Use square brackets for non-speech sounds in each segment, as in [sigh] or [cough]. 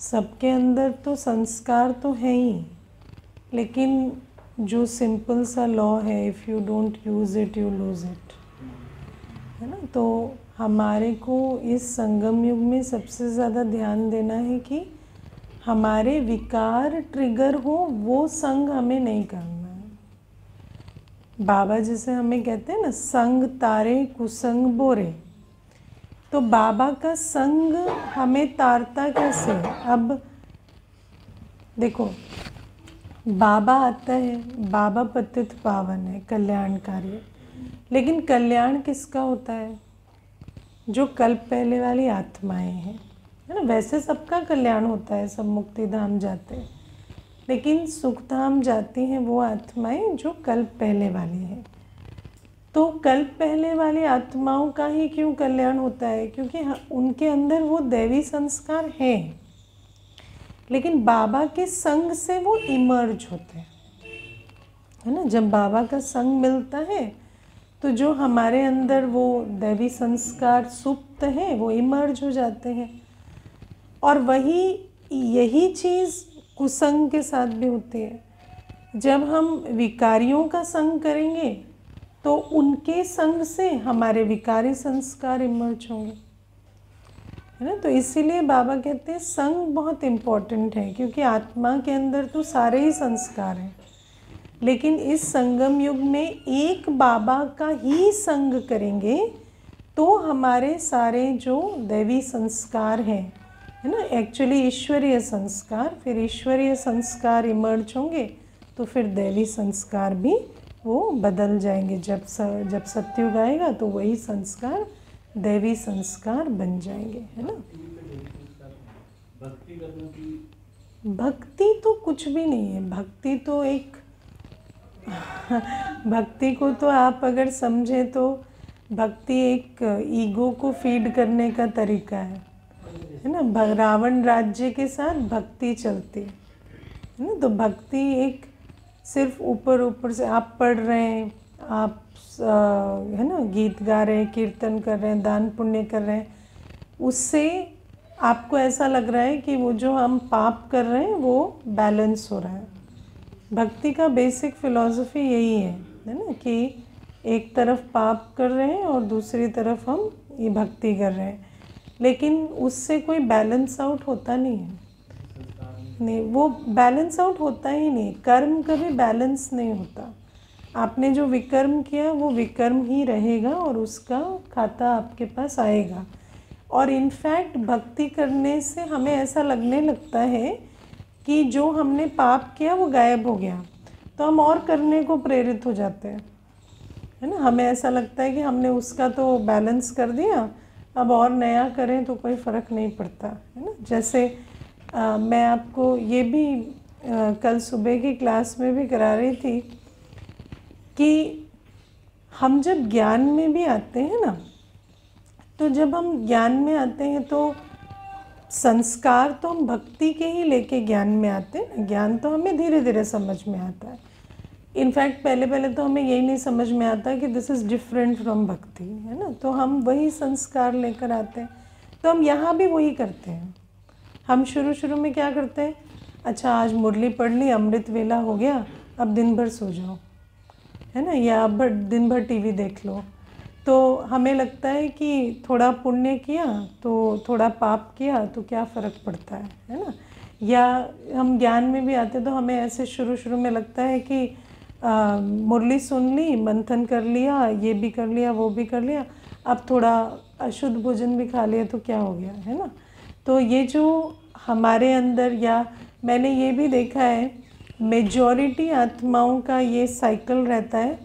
सबके अंदर तो संस्कार तो है ही, लेकिन जो सिंपल सा लॉ है if you don't use it you lose it है ना? तो हमारे को इस संगम युग में सबसे ज़्यादा ध्यान देना है कि हमारे विकार ट्रिगर हो, वो संग हमें नहीं करना है। बाबा जैसे हमें कहते हैं ना, संग तारे कुसंग बोरे। तो बाबा का संग हमें तारता कैसे? अब देखो, बाबा आता है, बाबा पतित पावन है, कल्याणकारी लेकिन कल्याण किसका होता है? जो कल्प पहले वाली आत्माएँ हैं। है ना? वैसे सबका कल्याण होता है, सब मुक्ति धाम जाते हैं। लेकिन सुख धाम जाती हैं वो आत्माएँ जो कल्प पहले वाली हैं। तो कल्प पहले वाली आत्माओं का ही क्यों कल्याण होता है? क्योंकि उनके अंदर वो दैवी संस्कार हैं। लेकिन बाबा के संग से वो इमर्ज होते हैं। है ना? जब बाबा का संग मिलता है तो जो हमारे अंदर वो दैवी संस्कार सुप्त हैं, वो इमर्ज हो जाते हैं। और वही यही चीज़ कुसंग के साथ भी होती है। जब हम विकारियों का संग करेंगे तो उनके संग से हमारे विकारी संस्कार इमर्ज होंगे। है ना? तो इसीलिए बाबा कहते हैं, संग बहुत इम्पोर्टेंट है, क्योंकि आत्मा के अंदर तो सारे ही संस्कार हैं। लेकिन इस संगम युग में एक बाबा का ही संग करेंगे तो हमारे सारे जो दैवी संस्कार हैं, है ना? एक्चुअली ईश्वरीय संस्कार, फिर ईश्वरीय संस्कार इमर्ज होंगे तो फिर दैवी संस्कार भी वो बदल जाएँगे। जब स, जब सत्युग आएगा तो वही संस्कार दैवी संस्कार बन जाएँगे है ना? भक्ति तो कुछ भी नहीं है। भक्ति तो एक भक्ति को तो आप अगर समझें तो भक्ति एक ईगो को फ़ीड करने का तरीका है। है ना? रावण राज्य के साथ भक्ति चलती है ना? तो भक्ति एक सिर्फ़ ऊपर ऊपर से आप पढ़ रहे हैं, आप है ना, गीत गा रहे हैं, कीर्तन कर रहे हैं, दान पुण्य कर रहे हैं, उससे आपको ऐसा लग रहा है कि वो जो हम पाप कर रहे हैं वो बैलेंस हो रहा है। भक्ति का बेसिक फिलॉसफी यही है है ना, कि एक तरफ़ पाप कर रहे हैं और दूसरी तरफ़ हम ये भक्ति कर रहे हैं। लेकिन उससे कोई बैलेंस आउट होता नहीं है। नहीं, वो बैलेंस आउट होता ही नहीं। कर्म कभी बैलेंस नहीं होता। आपने जो विकर्म किया, वो विकर्म ही रहेगा और उसका खाता आपके पास आएगा। और इनफैक्ट भक्ति करने से हमें ऐसा लगने लगता है कि जो हमने पाप किया, वो गायब हो गया। तो हम और करने को प्रेरित हो जाते हैं। है ना? हमें ऐसा लगता है कि हमने उसका तो बैलेंस कर दिया, अब और नया करें तो कोई फ़र्क नहीं पड़ता। है ना? जैसे आ, मैं आपको ये भी आ, कल सुबह की क्लास में भी करा रही थी कि हम जब ज्ञान में भी आते हैं ना तो जब हम ज्ञान में आते हैं तो संस्कार तो हम भक्ति के ही लेके ज्ञान में आते हैं ज्ञान तो हमें धीरे धीरे समझ में आता है। इनफैक्ट पहले पहले तो हमें यही नहीं समझ में आता कि दिस इज़ डिफरेंट फ्रॉम भक्ति है ना? तो हम वही संस्कार लेकर आते हैं। तो हम यहाँ भी वही करते हैं। हम शुरू शुरू में क्या करते हैं? अच्छा आज मुरली पढ़ ली, अमृत वेला हो गया, अब दिन भर सो जाओ। है ना? या अब दिन भर टीवी देख लो। तो हमें लगता है कि थोड़ा पुण्य किया तो थोड़ा पाप किया तो क्या फ़र्क पड़ता है? है ना? या हम ज्ञान में भी आते तो हमें ऐसे शुरू शुरू में लगता है कि मुरली सुन ली, मंथन कर लिया, ये भी कर लिया, वो भी कर लिया, अब थोड़ा अशुद्ध भोजन भी खा लिया तो क्या हो गया? है ना? तो ये जो हमारे अंदर या मैंने ये भी देखा है मेजॉरिटी आत्माओं का ये साइकिल रहता है।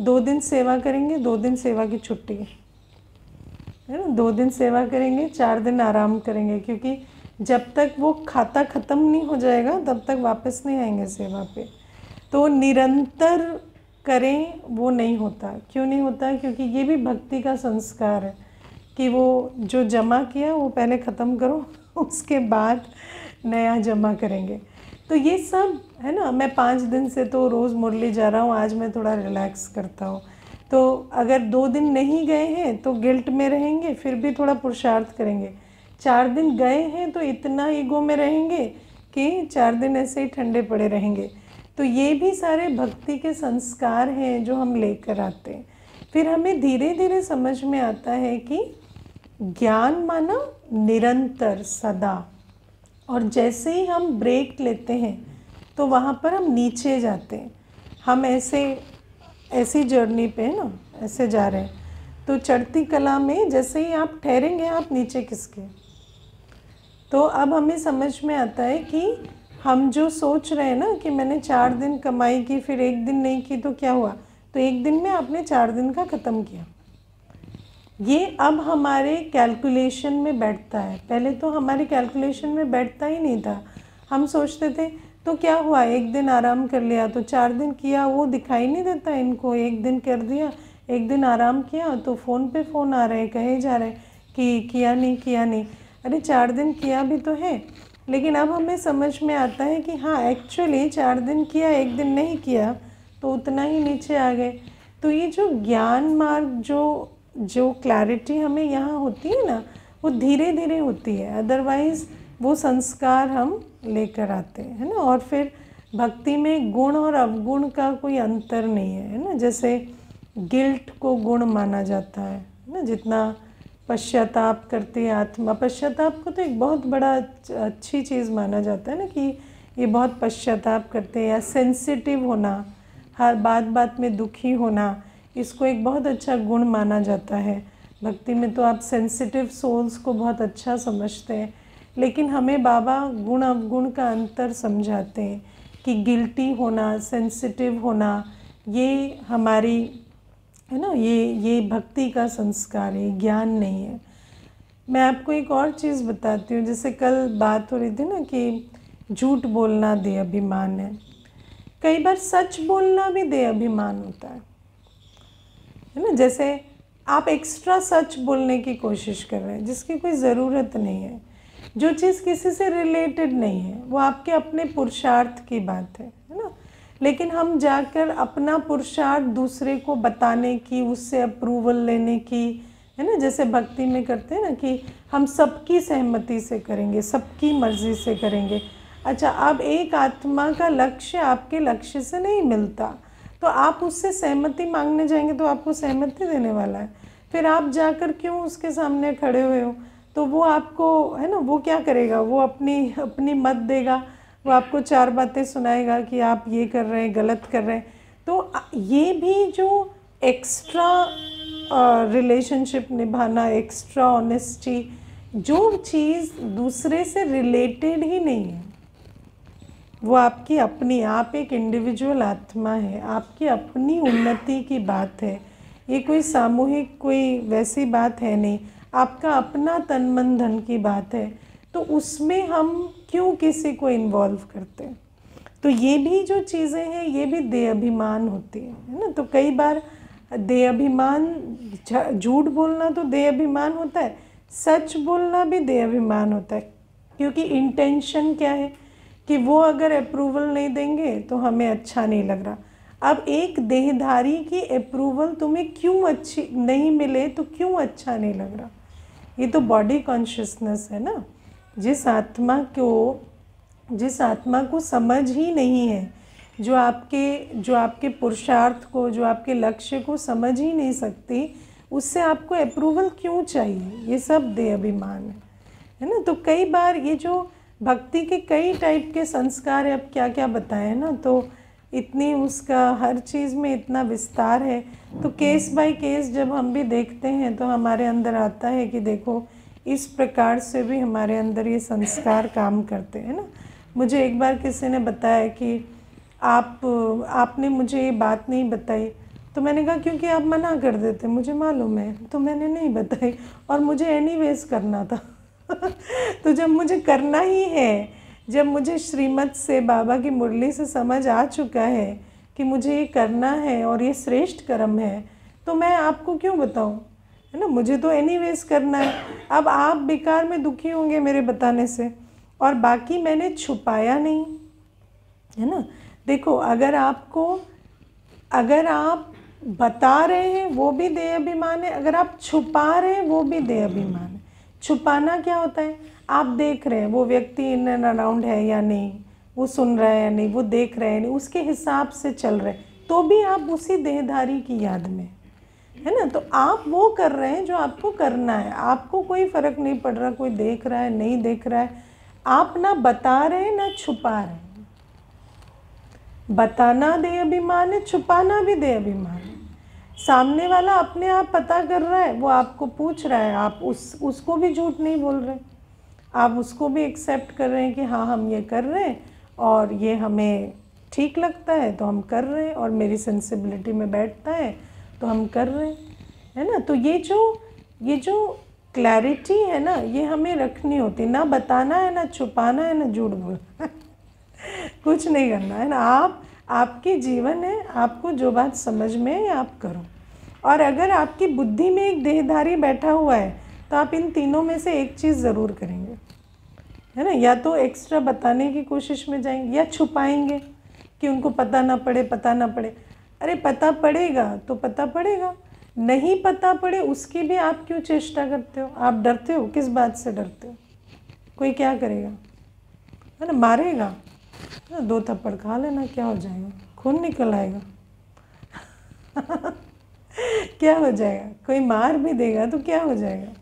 दो दिन सेवा करेंगे, दो दिन सेवा की छुट्टी। है ना? दो दिन सेवा करेंगे, चार दिन आराम करेंगे, क्योंकि जब तक वो खाता ख़त्म नहीं हो जाएगा, तब तक वापस नहीं आएँगे सेवा पे। तो निरंतर करें, वो नहीं होता। क्यों नहीं होता? क्योंकि ये भी भक्ति का संस्कार है। कि वो जो जमा किया, वो पहले ख़त्म करो, [laughs] उसके बाद नया जमा करेंगे। तो ये सब, है ना, मैं पाँच दिन से तो रोज़ मुरली जा रहा हूँ, आज मैं थोड़ा रिलैक्स करता हूँ। तो अगर दो दिन नहीं गए हैं तो गिल्ट में रहेंगे, फिर भी थोड़ा पुरुषार्थ करेंगे। चार दिन गए हैं तो इतना ईगो में रहेंगे कि चार दिन ऐसे ही ठंडे पड़े रहेंगे। तो ये भी सारे भक्ति के संस्कार हैं जो हम लेकर आते हैं। फिर हमें धीरे धीरे समझ में आता है कि ज्ञान माना निरंतर सदा। और जैसे ही हम ब्रेक लेते हैं तो वहाँ पर हम नीचे जाते हैं। हम ऐसे, ऐसी जर्नी पे है ना, ऐसे जा रहे हैं। तो चढ़ती कला में जैसे ही आप ठहरेंगे, आप नीचे किसके? तो अब हमें समझ में आता है कि हम जो सोच रहे हैं ना, कि मैंने चार दिन कमाई की, फिर एक दिन नहीं की तो क्या हुआ? तो एक दिन में आपने चार दिन का ख़त्म किया। ये अब हमारे कैलकुलेशन में बैठता है। पहले तो हमारे कैलकुलेशन में बैठता ही नहीं था। हम सोचते थे तो क्या हुआ? एक दिन आराम कर लिया तो चार दिन किया, वो दिखाई नहीं देता इनको। एक दिन कर दिया, एक दिन आराम किया तो फ़ोन पे फ़ोन आ रहे, कहे जा रहे कि किया नहीं किया नहीं। अरे, चार दिन किया भी तो है, लेकिन अब हमें समझ में आता है कि हाँ एक्चुअली चार दिन किया, एक दिन नहीं किया तो उतना ही नीचे आ गए। तो ये जो ज्ञान मार्ग, जो जो क्लैरिटी हमें यहाँ होती है ना, वो धीरे धीरे होती है। अदरवाइज़ वो संस्कार हम लेकर आते हैं, है ना? और फिर भक्ति में गुण और अवगुण का कोई अंतर नहीं है है ना? जैसे गिल्ट को गुण माना जाता है ना? जितना पश्चाताप करती आत्मा। पश्चाताप को तो एक बहुत बड़ा अच्छी चीज़ माना जाता है ना कि ये बहुत पश्चाताप करते हैं या सेंसिटिव होना, हर बात बात में दुखी होना। इसको एक बहुत अच्छा गुण माना जाता है। भक्ति में तो आप सेंसिटिव सोल्स को बहुत अच्छा समझते हैं, लेकिन हमें बाबा गुण अवगुण का अंतर समझाते हैं कि गिल्टी होना सेंसिटिव होना, ये हमारी, है ना, ये ये भक्ति का संस्कार है ज्ञान नहीं है। मैं आपको एक और चीज़ बताती हूँ, जैसे कल बात हो रही थी ना कि झूठ बोलना दे अभिमान है। कई बार सच बोलना भी दे अभिमान होता है। है ना? जैसे आप एक्स्ट्रा सच बोलने की कोशिश कर रहे हैं, जिसकी कोई ज़रूरत नहीं है। जो चीज़ किसी से रिलेटेड नहीं है, वो आपके अपने पुरुषार्थ की बात है है ना? लेकिन हम जाकर अपना पुरुषार्थ दूसरे को बताने की, उससे अप्रूवल लेने की, है ना? जैसे भक्ति में करते हैं ना कि हम सबकी सहमति से करेंगे, सबकी मर्ज़ी से करेंगे। अच्छा अब एक आत्मा का लक्ष्य आपके लक्ष्य से नहीं मिलता। तो आप उससे सहमति मांगने जाएँगे तो आपको सहमति देने वाला है। फिर आप जाकर क्यों उसके सामने खड़े हुए हो? तो वो आपको, है ना, वो क्या करेगा? वो अपनी अपनी मत देगा। वो आपको चार बातें सुनाएगा कि आप ये कर रहे हैं, गलत कर रहे हैं। तो ये भी जो एक्स्ट्रा रिलेशनशिप निभाना एक्स्ट्रा ऑनेस्टी जो चीज़ दूसरे से रिलेटेड ही नहीं है। वो आपकी अपनी, आप एक इंडिविजुअल आत्मा है, आपकी अपनी उन्नति की बात है। ये कोई सामूहिक, कोई वैसी बात है नहीं, आपका अपना तन मन धन की बात है। तो उसमें हम क्यों किसी को इन्वॉल्व करते हैं? तो ये भी जो चीज़ें हैं, ये भी दे अभिमान होती है है ना? तो कई बार दे अभिमान झूठ बोलना तो दे अभिमान होता है, सच बोलना भी दे अभिमान होता है। क्योंकि इंटेंशन क्या है? कि वो अगर अप्रूवल नहीं देंगे तो हमें अच्छा नहीं लग रहा। अब एक देहधारी की अप्रूवल तुम्हें क्यों अच्छी नहीं मिले तो क्यों अच्छा नहीं लग रहा? ये तो बॉडी कॉन्शियसनेस है ना। जिस आत्मा को, जिस आत्मा को समझ ही नहीं है, जो आपके जो आपके पुरुषार्थ को, जो आपके लक्ष्य को समझ ही नहीं सकती, उससे आपको अप्रूवल क्यों चाहिए? ये सब दे अभिमान है ना? तो कई बार ये जो भक्ति के कई टाइप के संस्कार है, अब क्या क्या बताएँ ना तो इतनी उसका हर चीज़ में इतना विस्तार है। तो केस बाय केस जब हम भी देखते हैं तो हमारे अंदर आता है कि देखो, इस प्रकार से भी हमारे अंदर ये संस्कार काम करते हैं ना। मुझे एक बार किसी ने बताया कि आप, आपने मुझे ये बात नहीं बताई। तो मैंने कहा, क्योंकि आप मना कर देते, मुझे मालूम है। तो मैंने नहीं बताई और मुझे एनी करना था। तो जब मुझे करना ही है, जब मुझे श्रीमत से बाबा की मुरली से समझ आ चुका है कि मुझे ये करना है और ये श्रेष्ठ कर्म है तो मैं आपको क्यों बताऊँ? है ना? मुझे तो एनी करना है। अब आप बेकार में दुखी होंगे मेरे बताने से। और बाकी मैंने छुपाया नहीं। है ना? देखो, अगर आपको, अगर आप बता रहे हैं, वो भी दे अभिमान है। अगर आप छुपा रहे हैं, वो भी दे अभिमान है। छुपाना क्या होता है? आप देख रहे हैं, वो व्यक्ति इन एंड अराउंड है या नहीं? वो सुन रहा है या नहीं? वो देख रहे हैं नहीं? उसके हिसाब से चल रहे तो भी आप उसी देहधारी की याद में है ना? तो आप वो कर रहे हैं जो आपको करना है। आपको कोई फ़र्क नहीं पड़ रहा, कोई देख रहा है, नहीं देख रहा है। आप ना बता रहे हैं, ना छुपा रहे हैं। बताना दे अभिमान है, छुपाना भी दे अभिमान है। सामने वाला अपने आप पता कर रहा है, वो आपको पूछ रहा है, आप उस, उसको भी झूठ नहीं बोल रहे। आप उसको भी एक्सेप्ट कर रहे हैं कि हाँ हम ये कर रहे हैं और ये हमें ठीक लगता है तो हम कर रहे हैं और मेरी सेंसिबिलिटी में बैठता है तो हम कर रहे हैं, है ना? तो ये जो ये जो क्लैरिटी है ना, ये हमें रखनी होती ना बताना है, ना छुपाना है, ना झूठ बोलना [laughs] कुछ नहीं करना, है ना? आप, आपके जीवन है, आपको जो बात समझ में है, आप करो। और अगर आपकी बुद्धि में एक देहधारी बैठा हुआ है तो आप इन तीनों में से एक चीज़ ज़रूर करेंगे। है ना? या तो एक्स्ट्रा बताने की कोशिश में जाएँगे या छुपाएँगे कि उनको पता ना पड़े, पता ना पड़े। अरे, पता पड़ेगा तो पता पड़ेगा। नहीं पता पड़े उसकी भी आप क्यों चेष्टा करते हो? आप डरते हो? किस बात से डरते हो? कोई क्या करेगा? है ना? मारेगा। ना? दो थप्पड़ खा लेना, क्या हो जाएगा? खून निकल आएगा। [laughs] क्या हो जाएगा? कोई मार भी देगा तो क्या हो जाएगा?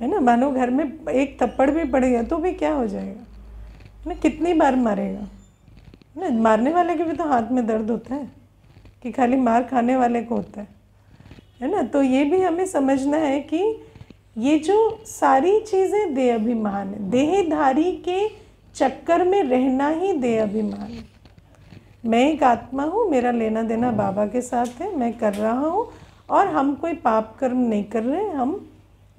है ना? मानो घर में एक थप्पड़ भी पड़ेगा तो भी क्या हो जाएगा? है ना? कितनी बार मारेगा? ना? मारने वाले के भी तो हाथ में दर्द होता है कि खाली मार खाने वाले को होता है। है ना? तो ये भी हमें समझना है कि ये जो सारी चीज़ें दे अभिमान है, देहधारी के चक्कर में रहना ही दे अभिमान है। मैं एक आत्मा हूँ, मेरा लेना देना बाबा के साथ है, मैं कर रहा हूँ और हम कोई पाप कर्म नहीं कर रहे, हम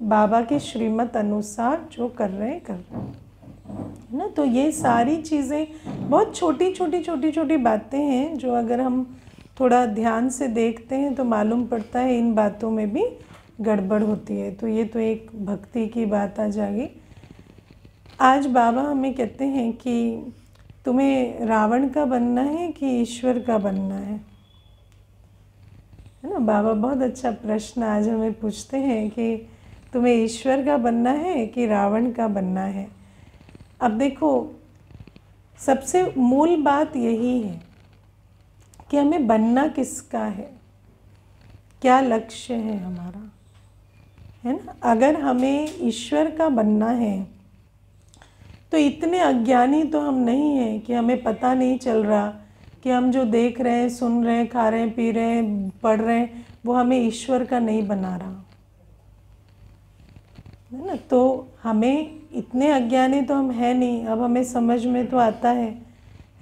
बाबा के श्रीमत अनुसार जो कर रहे हैं, कर रहे ना तो ये सारी चीज़ें, बहुत छोटी छोटी छोटी छोटी बातें हैं जो अगर हम थोड़ा ध्यान से देखते हैं तो मालूम पड़ता है इन बातों में भी गड़बड़ होती है। तो ये तो एक भक्ति की बात आ जाएगी। आज बाबा हमें कहते हैं कि तुम्हें रावण का बनना है कि ईश्वर का बनना है? है ना, बाबा बहुत अच्छा प्रश्न आज हमें पूछते हैं कि तुम्हें ईश्वर का बनना है कि रावण का बनना है? अब देखो, सबसे मूल बात यही है कि हमें बनना किसका है? क्या लक्ष्य है हमारा? है ना? अगर हमें ईश्वर का बनना है तो इतने अज्ञानी तो हम नहीं हैं कि हमें पता नहीं चल रहा कि हम जो देख रहे हैं, सुन रहे हैं, खा रहे हैं, पी रहे हैं, पढ़ रहे हैं, वो हमें ईश्वर का नहीं बना रहा। है ना? तो हमें इतने अज्ञानी तो हम है नहीं अब हमें समझ में तो आता है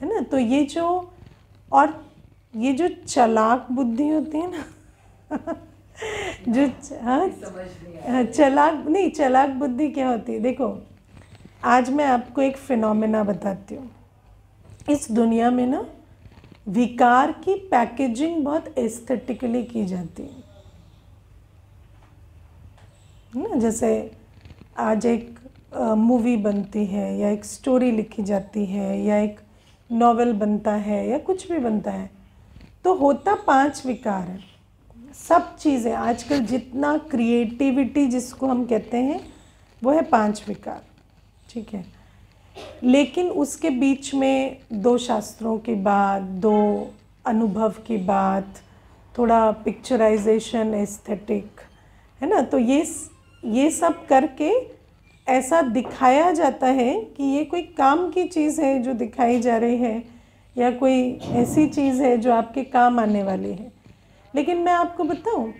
है ना? तो ये जो और ये जो चलाक बुद्धि होती है ना [laughs] जो हाँ, हाँ चलाक नहीं चलाक बुद्धि क्या होती है? देखो आज मैं आपको एक फिनोमेना बताती हूँ। इस दुनिया में ना विकार की पैकेजिंग बहुत एस्थेटिकली की जाती है। ना? जैसे आज एक मूवी बनती है या एक स्टोरी लिखी जाती है या एक नॉवेल बनता है या कुछ भी बनता है तो होता पाँच विकार है। सब चीज़ें, आजकल जितना क्रिएटिविटी जिसको हम कहते हैं, वो है पाँच विकार, ठीक है? लेकिन उसके बीच में दो शास्त्रों की बात दो अनुभव की बात थोड़ा पिक्चराइजेशन एस्थेटिक है ना? तो ये ये सब करके ऐसा दिखाया जाता है कि ये कोई काम की चीज़ है जो दिखाई जा रही है, या कोई ऐसी चीज़ है जो आपके काम आने वाली है। लेकिन मैं आपको बताऊँ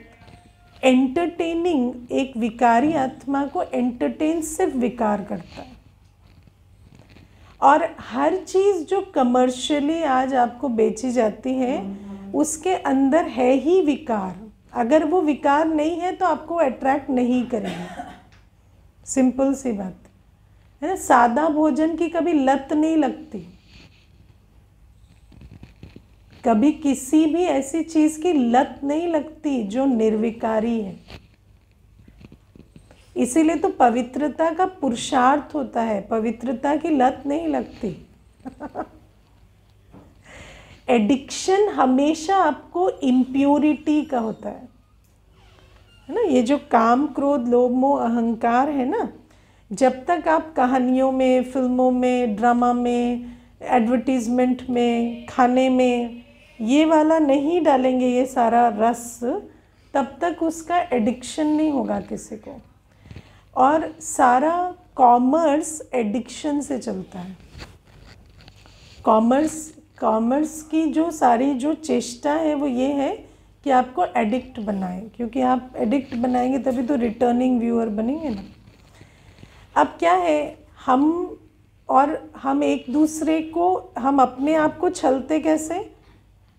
एंटरटेनिंग एक विकारी आत्मा को एंटरटेन सिर्फ़ विकार करता है। और हर चीज़ जो कमर्शियली आज आपको बेची जाती है, उसके अंदर है ही विकार। अगर वो विकार नहीं है तो आपको अट्रैक्ट नहीं करेगा। सिंपल सी बात। है ना? सादा भोजन की कभी लत नहीं लगती। कभी किसी भी ऐसी चीज़ की लत नहीं लगती जो निर्विकारी है। इसीलिए तो पवित्रता का पुरुषार्थ होता है। पवित्रता की लत नहीं लगती। [laughs] एडिक्शन हमेशा आपको इम्प्योरिटी का होता है। है ना? ये जो काम क्रोध, लोभ, मोह, अहंकार है ना, जब तक आप कहानियों में, फ़िल्मों में, ड्रामा में, एडवर्टीजमेंट में, खाने में ये वाला नहीं डालेंगे, ये सारा रस, तब तक उसका एडिक्शन नहीं होगा किसी को। और सारा कॉमर्स एडिक्शन से चलता है। कॉमर्स कॉमर्स की जो सारी जो चेष्टा है वो ये है कि आपको एडिक्ट बनाए, क्योंकि आप एडिक्ट बनाएँगे तभी तो रिटर्निंग व्यूअर बनेंगे ना। अब क्या है, हम और हम एक दूसरे को, हम अपने आप को छलते कैसे?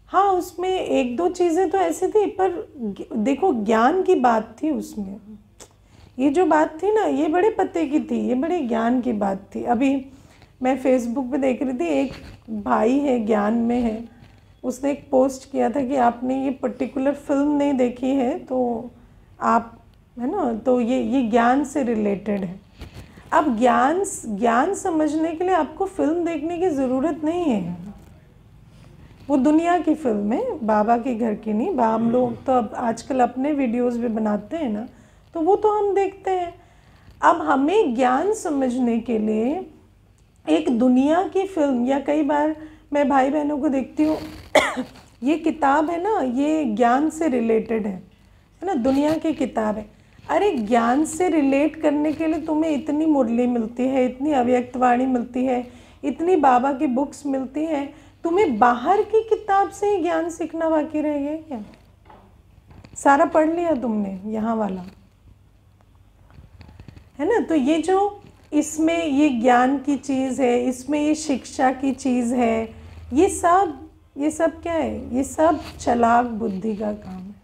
हाँ उसमें एक दो चीज़ें तो ऐसी थी, पर देखो, ज्ञान की बात थी उसमें। ये जो बात थी ना, ये बड़े पते की थी, ये बड़े ज्ञान की बात थी। अभी मैं फेसबुक पे देख रही थी, एक भाई है, ज्ञान में है उसने एक पोस्ट किया था कि आपने ये पर्टिकुलर फ़िल्म नहीं देखी है तो आप, है ना तो ये ये ज्ञान से रिलेटेड है। अब ज्ञान ज्ञान समझने के लिए आपको फ़िल्म देखने की ज़रूरत नहीं है। वो दुनिया की फ़िल्म है, बाबा के घर की नहीं हम लोग तो अब आजकल अपने वीडियोस भी बनाते हैं ना तो वो तो हम देखते हैं। अब हमें ज्ञान समझने के लिए एक दुनिया की फ़िल्म या कई बार मैं भाई बहनों को देखती हूँ, ये किताब है ना, ये ज्ञान से रिलेटेड है है ना, दुनिया की किताब है। अरे, ज्ञान से रिलेट करने के लिए तुम्हें इतनी मुरली मिलती है, इतनी अव्यक्तवाणी मिलती है, इतनी बाबा की बुक्स मिलती हैं, तुम्हें बाहर की किताब से ही ज्ञान सीखना बाकी रह गया क्या? सारा पढ़ लिया तुमने, यहाँ वाला। है ना तो ये जो इसमें ये ज्ञान की चीज़ है, इसमें ये शिक्षा की चीज़ है, ये सब ये सब क्या है? ये सब चलाक बुद्धि का काम है।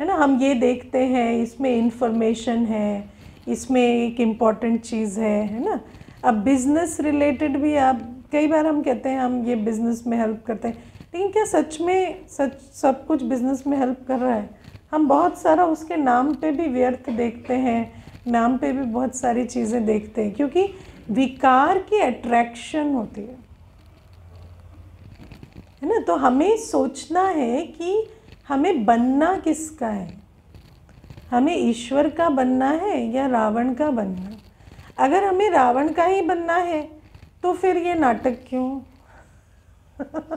है ना? हम ये देखते हैं, इसमें इंफॉर्मेशन है, इसमें एक इंपॉर्टेंट चीज़ है है ना? अब बिज़नेस रिलेटेड भी आप, कई बार हम कहते हैं, हम ये बिज़नेस में हेल्प करते हैं। लेकिन क्या सच में, सच, सब कुछ बिज़नेस में हेल्प कर रहा है? हम बहुत सारा उसके नाम पे भी व्यर्थ देखते हैं। नाम पे भी बहुत सारी चीज़ें देखते हैं, क्योंकि विकार की अट्रैक्शन होती है। है ना? तो हमें सोचना है कि हमें बनना किसका है? हमें ईश्वर का बनना है या रावण का बनना अगर हमें रावण का ही बनना है तो फिर ये नाटक क्यों? [laughs]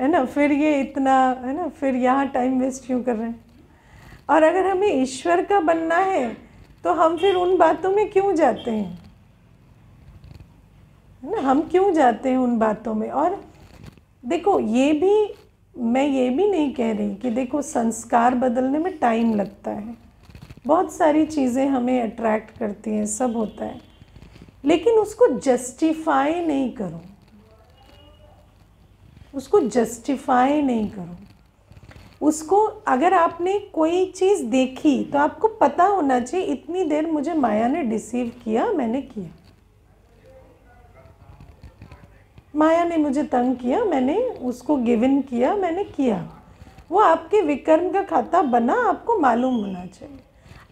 है ना? फिर ये इतना, है ना? फिर यहाँ टाइम वेस्ट क्यों कर रहे हैं? और अगर हमें ईश्वर का बनना है तो हम फिर उन बातों में क्यों जाते हैं? है ना? हम क्यों जाते हैं उन बातों में? और देखो, ये भी, मैं ये भी नहीं कह रही कि देखो, संस्कार बदलने में टाइम लगता है। बहुत सारी चीज़ें हमें अट्रैक्ट करती हैं, सब होता है। लेकिन उसको जस्टिफाई नहीं करो। उसको जस्टिफाई नहीं करो। उसको अगर आपने कोई चीज़ देखी तो आपको पता होना चाहिए, इतनी देर मुझे माया ने डिसीव किया, मैंने किया। माया ने मुझे तंग किया, मैंने उसको गिवन किया, मैंने किया। वो आपके विकर्म का खाता बना, आपको मालूम होना चाहिए।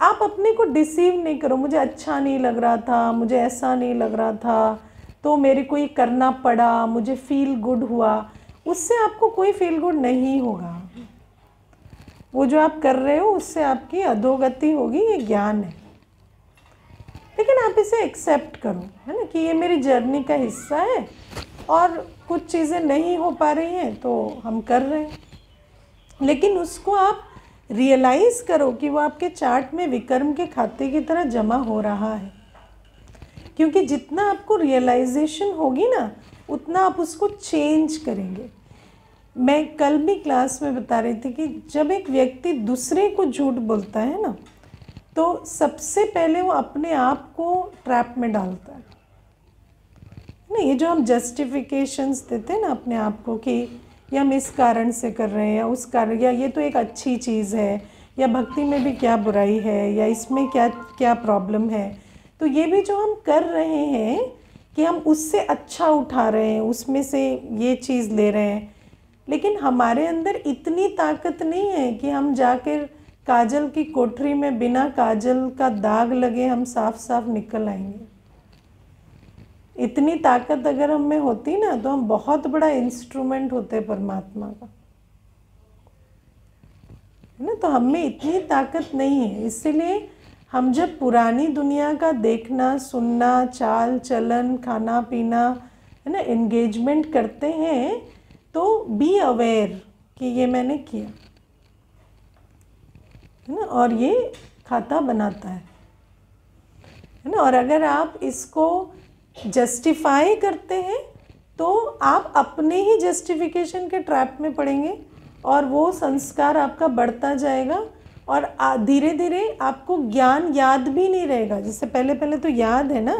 आप अपने को डिसीव नहीं करो, मुझे अच्छा नहीं लग रहा था, मुझे ऐसा नहीं लग रहा था तो मेरे को ये करना पड़ा, मुझे फील गुड हुआ। उससे आपको कोई फील गुड नहीं होगा। वो जो आप कर रहे हो, उससे आपकी अधोगति होगी, ये ज्ञान है। लेकिन आप इसे एक्सेप्ट करो, है ना, कि ये मेरी जर्नी का हिस्सा है और कुछ चीज़ें नहीं हो पा रही हैं तो हम कर रहे हैं। लेकिन उसको आप रियलाइज़ करो कि वो आपके चार्ट में विक्रम के खाते की तरह जमा हो रहा है। क्योंकि जितना आपको रियलाइजेशन होगी ना, उतना आप उसको चेंज करेंगे। मैं कल भी क्लास में बता रही थी कि जब एक व्यक्ति दूसरे को झूठ बोलता है ना तो सबसे पहले वो अपने आप को ट्रैप में डालता है। ना ये जो हम जस्टिफिकेशंस देते हैं ना अपने आप को कि ये हम इस कारण से कर रहे हैं या उस कारण, या ये तो एक अच्छी चीज़ है, या भक्ति में भी क्या बुराई है, या इसमें क्या क्या प्रॉब्लम है। तो ये भी जो हम कर रहे हैं कि हम उससे अच्छा उठा रहे हैं, उसमें से ये चीज़ ले रहे हैं लेकिन हमारे अंदर इतनी ताकत नहीं है कि हम जाकर काजल की कोठरी में बिना काजल का दाग लगे हम साफ़ साफ़ निकल आएँगे। इतनी ताकत अगर हम में होती ना तो हम बहुत बड़ा इंस्ट्रूमेंट होते परमात्मा का। है ना? तो हम में इतनी ताकत नहीं है। इसीलिए हम जब पुरानी दुनिया का देखना, सुनना चाल चलन खाना पीना है ना एंगेजमेंट करते हैं तो बी अवेयर कि ये मैंने किया, है ना? और ये खाता बनाता है है ना? और अगर आप इसको जस्टिफाई करते हैं तो आप अपने ही जस्टिफिकेशन के ट्रैप में पड़ेंगे और वो संस्कार आपका बढ़ता जाएगा और धीरे धीरे आपको ज्ञान याद भी नहीं रहेगा। जैसे पहले पहले तो याद है ना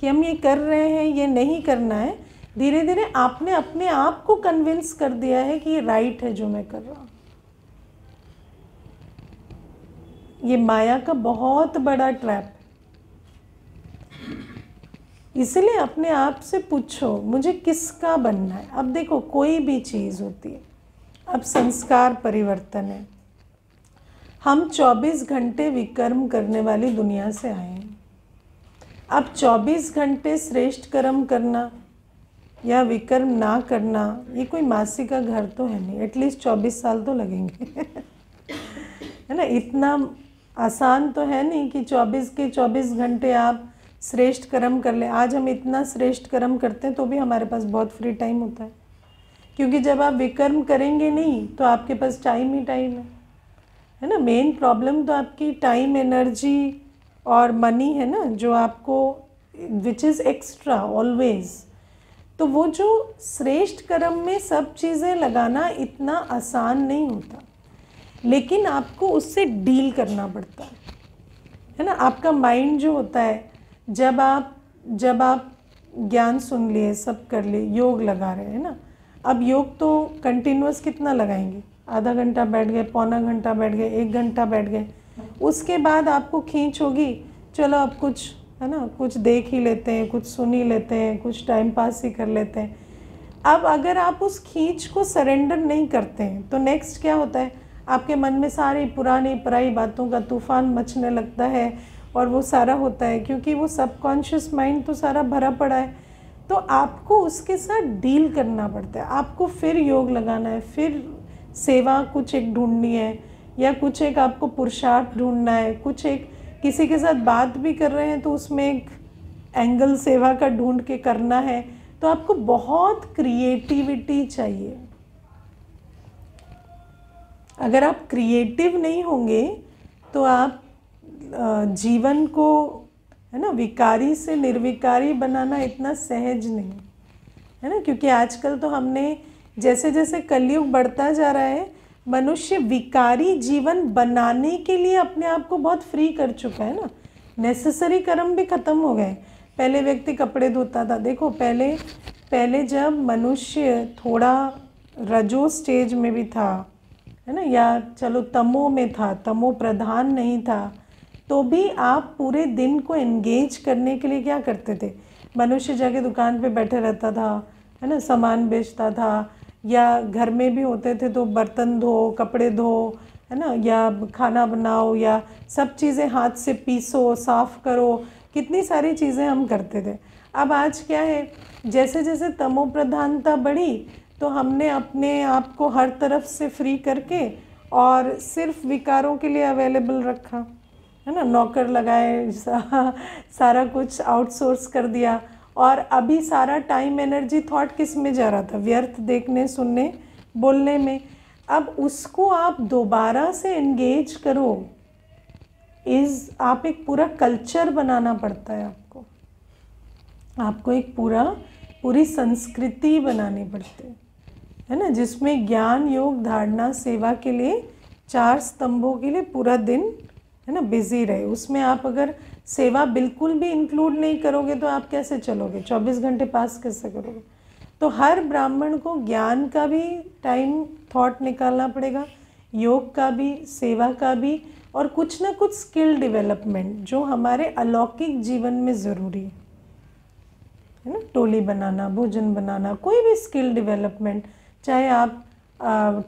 कि हम ये कर रहे हैं, ये नहीं करना है धीरे धीरे आपने अपने आप को कन्विंस कर दिया है कि ये राइट है जो मैं कर रहा हूँ। ये माया का बहुत बड़ा ट्रैप इसलिए अपने आप से पूछो, मुझे किसका बनना है? अब देखो, कोई भी चीज़ होती है। अब संस्कार परिवर्तन है। हम 24 घंटे विकर्म करने वाली दुनिया से आए हैं। अब 24 घंटे श्रेष्ठ कर्म करना या विकर्म ना करना, ये कोई मासी का घर तो है नहीं, एटलीस्ट 24 साल तो लगेंगे। [laughs] है ना, इतना आसान तो है नहीं कि 24 के 24 घंटे आप श्रेष्ठ कर्म कर लें। आज हम इतना श्रेष्ठ कर्म करते हैं तो भी हमारे पास बहुत फ्री टाइम होता है। क्योंकि जब आप विकर्म करेंगे नहीं तो आपके पास टाइम ही टाइम है। है ना मेन प्रॉब्लम तो आपकी टाइम एनर्जी और मनी है ना, जो आपको विच इज़ एक्स्ट्रा ऑलवेज तो वो जो श्रेष्ठ कर्म में सब चीज़ें लगाना इतना आसान नहीं होता। लेकिन आपको उससे डील करना पड़ता है। है ना? आपका माइंड जो होता है, जब आप जब आप ज्ञान सुन लिए, सब कर लिए, योग लगा रहे हैं ना? अब योग तो कंटिन्यूस कितना लगाएँगे? आधा घंटा बैठ गए, पौना घंटा बैठ गए, एक घंटा बैठ गए। उसके बाद आपको खींच होगी, चलो अब कुछ है ना? कुछ देख ही लेते हैं, कुछ सुन ही लेते हैं, कुछ टाइम पास ही कर लेते हैं। अब अगर आप उस खींच को सरेंडर नहीं करते हैं तो नेक्स्ट क्या होता है? आपके मन में सारी पुरानी पराई बातों का तूफ़ान मचने लगता है और वो सारा होता है, क्योंकि वो सबकॉन्शियस माइंड तो सारा भरा पड़ा है। तो आपको उसके साथ डील करना पड़ता है। आपको फिर योग लगाना है, फिर सेवा कुछ एक ढूंढनी है, या कुछ एक आपको पुरुषार्थ ढूंढना है, कुछ एक किसी के साथ बात भी कर रहे हैं तो उसमें एक एंगल सेवा का ढूंढ के करना है तो आपको बहुत क्रिएटिविटी चाहिए। अगर आप क्रिएटिव नहीं होंगे तो आप जीवन को, है ना, विकारी से निर्विकारी बनाना इतना सहज नहीं, है ना? क्योंकि आजकल तो हमने जैसे जैसे कलयुग बढ़ता जा रहा है मनुष्य विकारी जीवन बनाने के लिए अपने आप को बहुत फ्री कर चुका है ना? नेसेसरी कर्म भी ख़त्म हो गए। पहले व्यक्ति कपड़े धोता था। देखो, पहले पहले जब मनुष्य थोड़ा रजो स्टेज में भी था, है ना? या चलो तमो में था, तमो प्रधान नहीं था तो भी आप पूरे दिन को एंगेज करने के लिए क्या करते थे? मनुष्य जाके दुकान पे बैठे रहता था, है ना? सामान बेचता था या घर में भी होते थे तो बर्तन धो, कपड़े धो, है ना? या खाना बनाओ, या सब चीज़ें हाथ से पीसो, साफ़ करो। कितनी सारी चीज़ें हम करते थे। अब आज क्या है जैसे जैसे तमो प्रधानता बढ़ी तो हमने अपने आप को हर तरफ़ से फ्री करके और सिर्फ़ विकारों के लिए अवेलेबल रखा। है ना? नौकर लगाए, [laughs] सारा कुछ आउटसोर्स कर दिया। और अभी सारा टाइम एनर्जी थॉट किसमें जा रहा था? व्यर्थ देखने, सुनने, बोलने में। अब उसको आप दोबारा से एंगेज करो। इज़ आप एक पूरा कल्चर बनाना पड़ता है आपको। आपको एक पूरा, पूरी संस्कृति बनानी पड़ती है। है ना? जिसमें ज्ञान, योग, धारणा, सेवा के लिए, चार स्तंभों के लिए पूरा दिन, है ना बिज़ी रहे। उसमें आप अगर सेवा बिल्कुल भी इंक्लूड नहीं करोगे तो आप कैसे चलोगे? 24 घंटे पास कैसे करोगे? तो हर ब्राह्मण को ज्ञान का भी टाइम थॉट निकालना पड़ेगा, योग का भी, सेवा का भी और कुछ ना कुछ स्किल डेवलपमेंट जो हमारे अलौकिक जीवन में ज़रूरी है। ना? टोली बनाना, भोजन बनाना, कोई भी स्किल डेवलपमेंट चाहे आप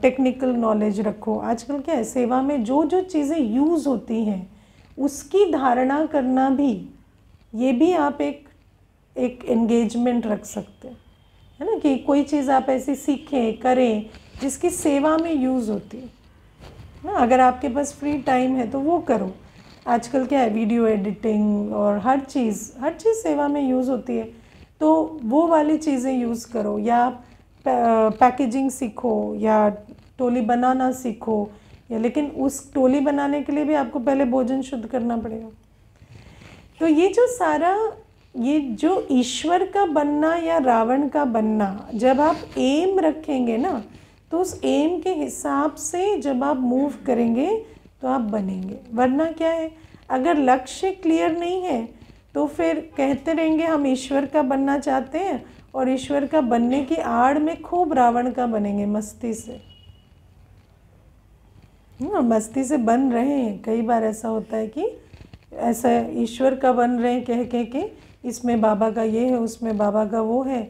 टेक्निकल नॉलेज रखो। आजकल क्या है, सेवा में जो जो चीज़ें यूज़ होती हैं उसकी धारणा करना भी, ये भी आप एक एक एंगेजमेंट रख सकते हैं। है ना कि कोई चीज़ आप ऐसी सीखें, करें, जिसकी सेवा में यूज़ होती है। ना, अगर आपके पास फ्री टाइम है तो वो करो। आजकल क्या है वीडियो एडिटिंग और हर चीज़ हर चीज़ सेवा में यूज़ होती है। तो वो वाली चीज़ें यूज़ करो या पैकेजिंग सीखो या टोली बनाना सीखो। या लेकिन उस टोली बनाने के लिए भी आपको पहले भोजन शुद्ध करना पड़ेगा। तो ये जो सारा, ये जो ईश्वर का बनना या रावण का बनना, जब आप एम रखेंगे ना तो उस एम के हिसाब से जब आप मूव करेंगे तो आप बनेंगे। वरना क्या है, अगर लक्ष्य क्लियर नहीं है तो फिर कहते रहेंगे हम ईश्वर का बनना चाहते हैं और ईश्वर का बनने की आड़ में खूब रावण का बनेंगे, मस्ती से। हाँ मस्ती से बन रहे हैं। कई बार ऐसा होता है कि ऐसा ईश्वर का बन रहे हैं कह कह के इसमें बाबा का ये है उसमें बाबा का वो है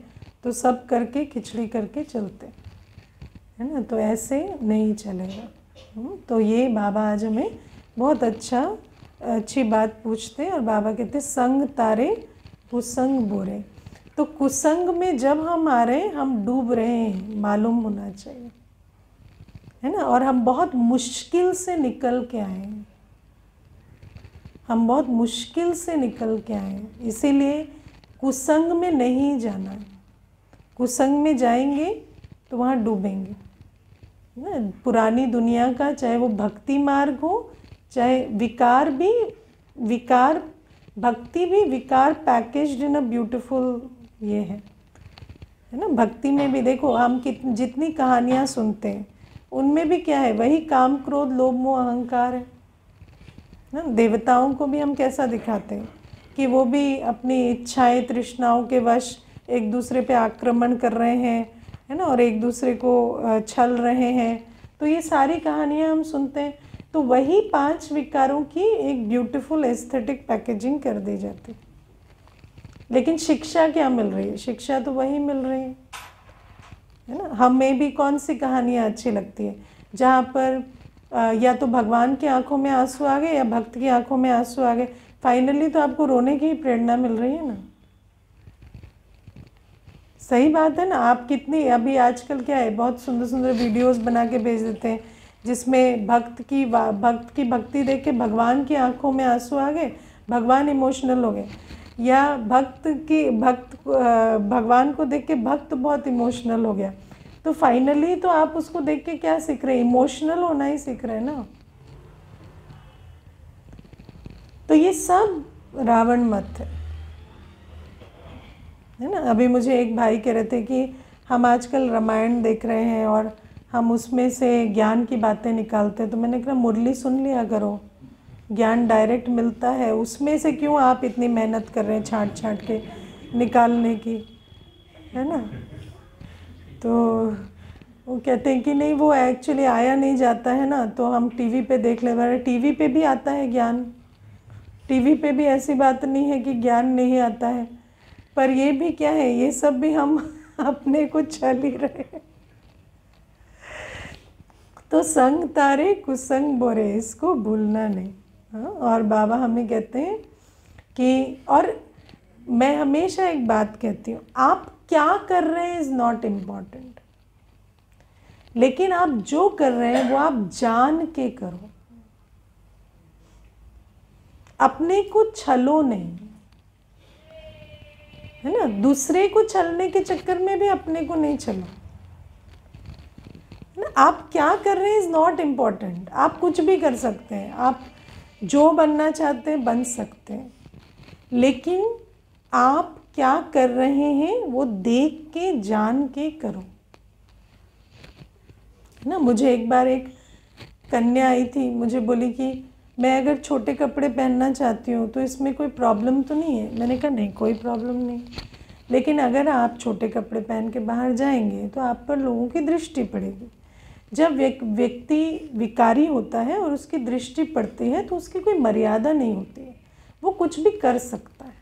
तो सब करके खिचड़ी करके चलते है। ना? तो ऐसे नहीं चलेगा। हम्म, तो ये बाबा आज हमें बहुत अच्छा अच्छी बात पूछते और बाबा कहते संग तारे कुसंग बोरे। तो कुसंग में जब हम आ रहे हैं हम डूब रहे हैं मालूम होना चाहिए। है ना? और हम बहुत मुश्किल से निकल के आए हम बहुत मुश्किल से निकल के आए इसीलिए कुसंग में नहीं जाना। है कुसंग में जाएँगे तो वहाँ डूबेंगे। ना, पुरानी दुनिया का चाहे वो भक्ति मार्ग हो, चाहे विकार भी, विकार, भक्ति भी, विकार पैकेज्ड इन अ ब्यूटीफुल ये है। है ना? भक्ति में भी देखो, हम कित, जितनी कहानियाँ सुनते हैं उनमें भी क्या है? वही काम, क्रोध, लोभ, मोह, अहंकार है। ना, देवताओं को भी हम कैसा दिखाते हैं? कि वो भी अपनी इच्छाएँ, तृष्णाओं के वश एक दूसरे पे आक्रमण कर रहे हैं, है ना? और एक दूसरे को छल रहे हैं। तो ये सारी कहानियाँ हम सुनते हैं। तो वही पाँच विकारों की एक ब्यूटीफुल एस्थेटिक पैकेजिंग कर दी जाती। लेकिन शिक्षा क्या मिल रही है? शिक्षा तो वही मिल रही है। है ना? हमें भी कौन सी कहानियाँ अच्छी लगती है? जहाँ पर या तो भगवान की आँखों में आँसू आ गए या भक्त की आँखों में आँसू आ गए। फाइनली तो आपको रोने की प्रेरणा मिल रही है ना? सही बात है ना? आप कितनी, अभी आजकल क्या है? बहुत सुंदर सुंदर वीडियोस बना के भेज देते हैं, जिसमें भक्त की भक्त की भक्ति देख के भगवान की आँखों में आँसू आ गए, भगवान इमोशनल हो गए। या भक्त की, भक्त भगवान को देख के भक्त बहुत इमोशनल हो गया। तो फाइनली तो आप उसको देख के क्या सीख रहे इमोशनल होना ही सीख रहे हैं ना? तो ये सब रावण मत है। है ना? अभी मुझे एक भाई कह रहे थे कि हम आजकल रामायण देख रहे हैं और हम उसमें से ज्ञान की बातें निकालते हैं। तो मैंने कहा, मुरली सुन लिया करो। ज्ञान डायरेक्ट मिलता है, उसमें से क्यों आप इतनी मेहनत कर रहे हैं छाट छाट के निकालने की? है ना? तो वो कहते हैं कि नहीं, वो एक्चुअली आया नहीं जाता है ना तो हम टीवी पे देख ले रहे टीवी पे भी आता है ज्ञान। टीवी पे भी ऐसी बात नहीं है कि ज्ञान नहीं आता है। पर ये भी क्या है, ये सब भी हम [laughs] अपने को चल ही रहे तो संग तारे, कुसंग बोरे, इसको भूलना नहीं। हाँ और बाबा हमें कहते हैं कि, और मैं हमेशा एक बात कहती हूँ, आप क्या कर रहे हैं इज़ नॉट इंपॉर्टेंट लेकिन आप जो कर रहे हैं वो आप जान के करो। अपने को छलो नहीं। है ना? दूसरे को छलने के चक्कर में भी अपने को नहीं छलो। ना? आप क्या कर रहे हैं इज़ नॉट इंपॉर्टेंट आप कुछ भी कर सकते हैं। आप जो बनना चाहते हैं, बन सकते हैं। लेकिन आप क्या कर रहे हैं, वो देख के, जान के करो। ना, मुझे एक बार एक कन्या आई थी, मुझे बोली कि मैं अगर छोटे कपड़े पहनना चाहती हूँ तो इसमें कोई प्रॉब्लम तो नहीं है? मैंने कहा, नहीं, कोई प्रॉब्लम नहीं। लेकिन अगर आप छोटे कपड़े पहन के बाहर जाएँगे तो आप पर लोगों की दृष्टि पड़ेगी। जब व्यक्ति विकारी होता है और उसकी दृष्टि पड़ती है तो उसकी कोई मर्यादा नहीं होती है। वो कुछ भी कर सकता है।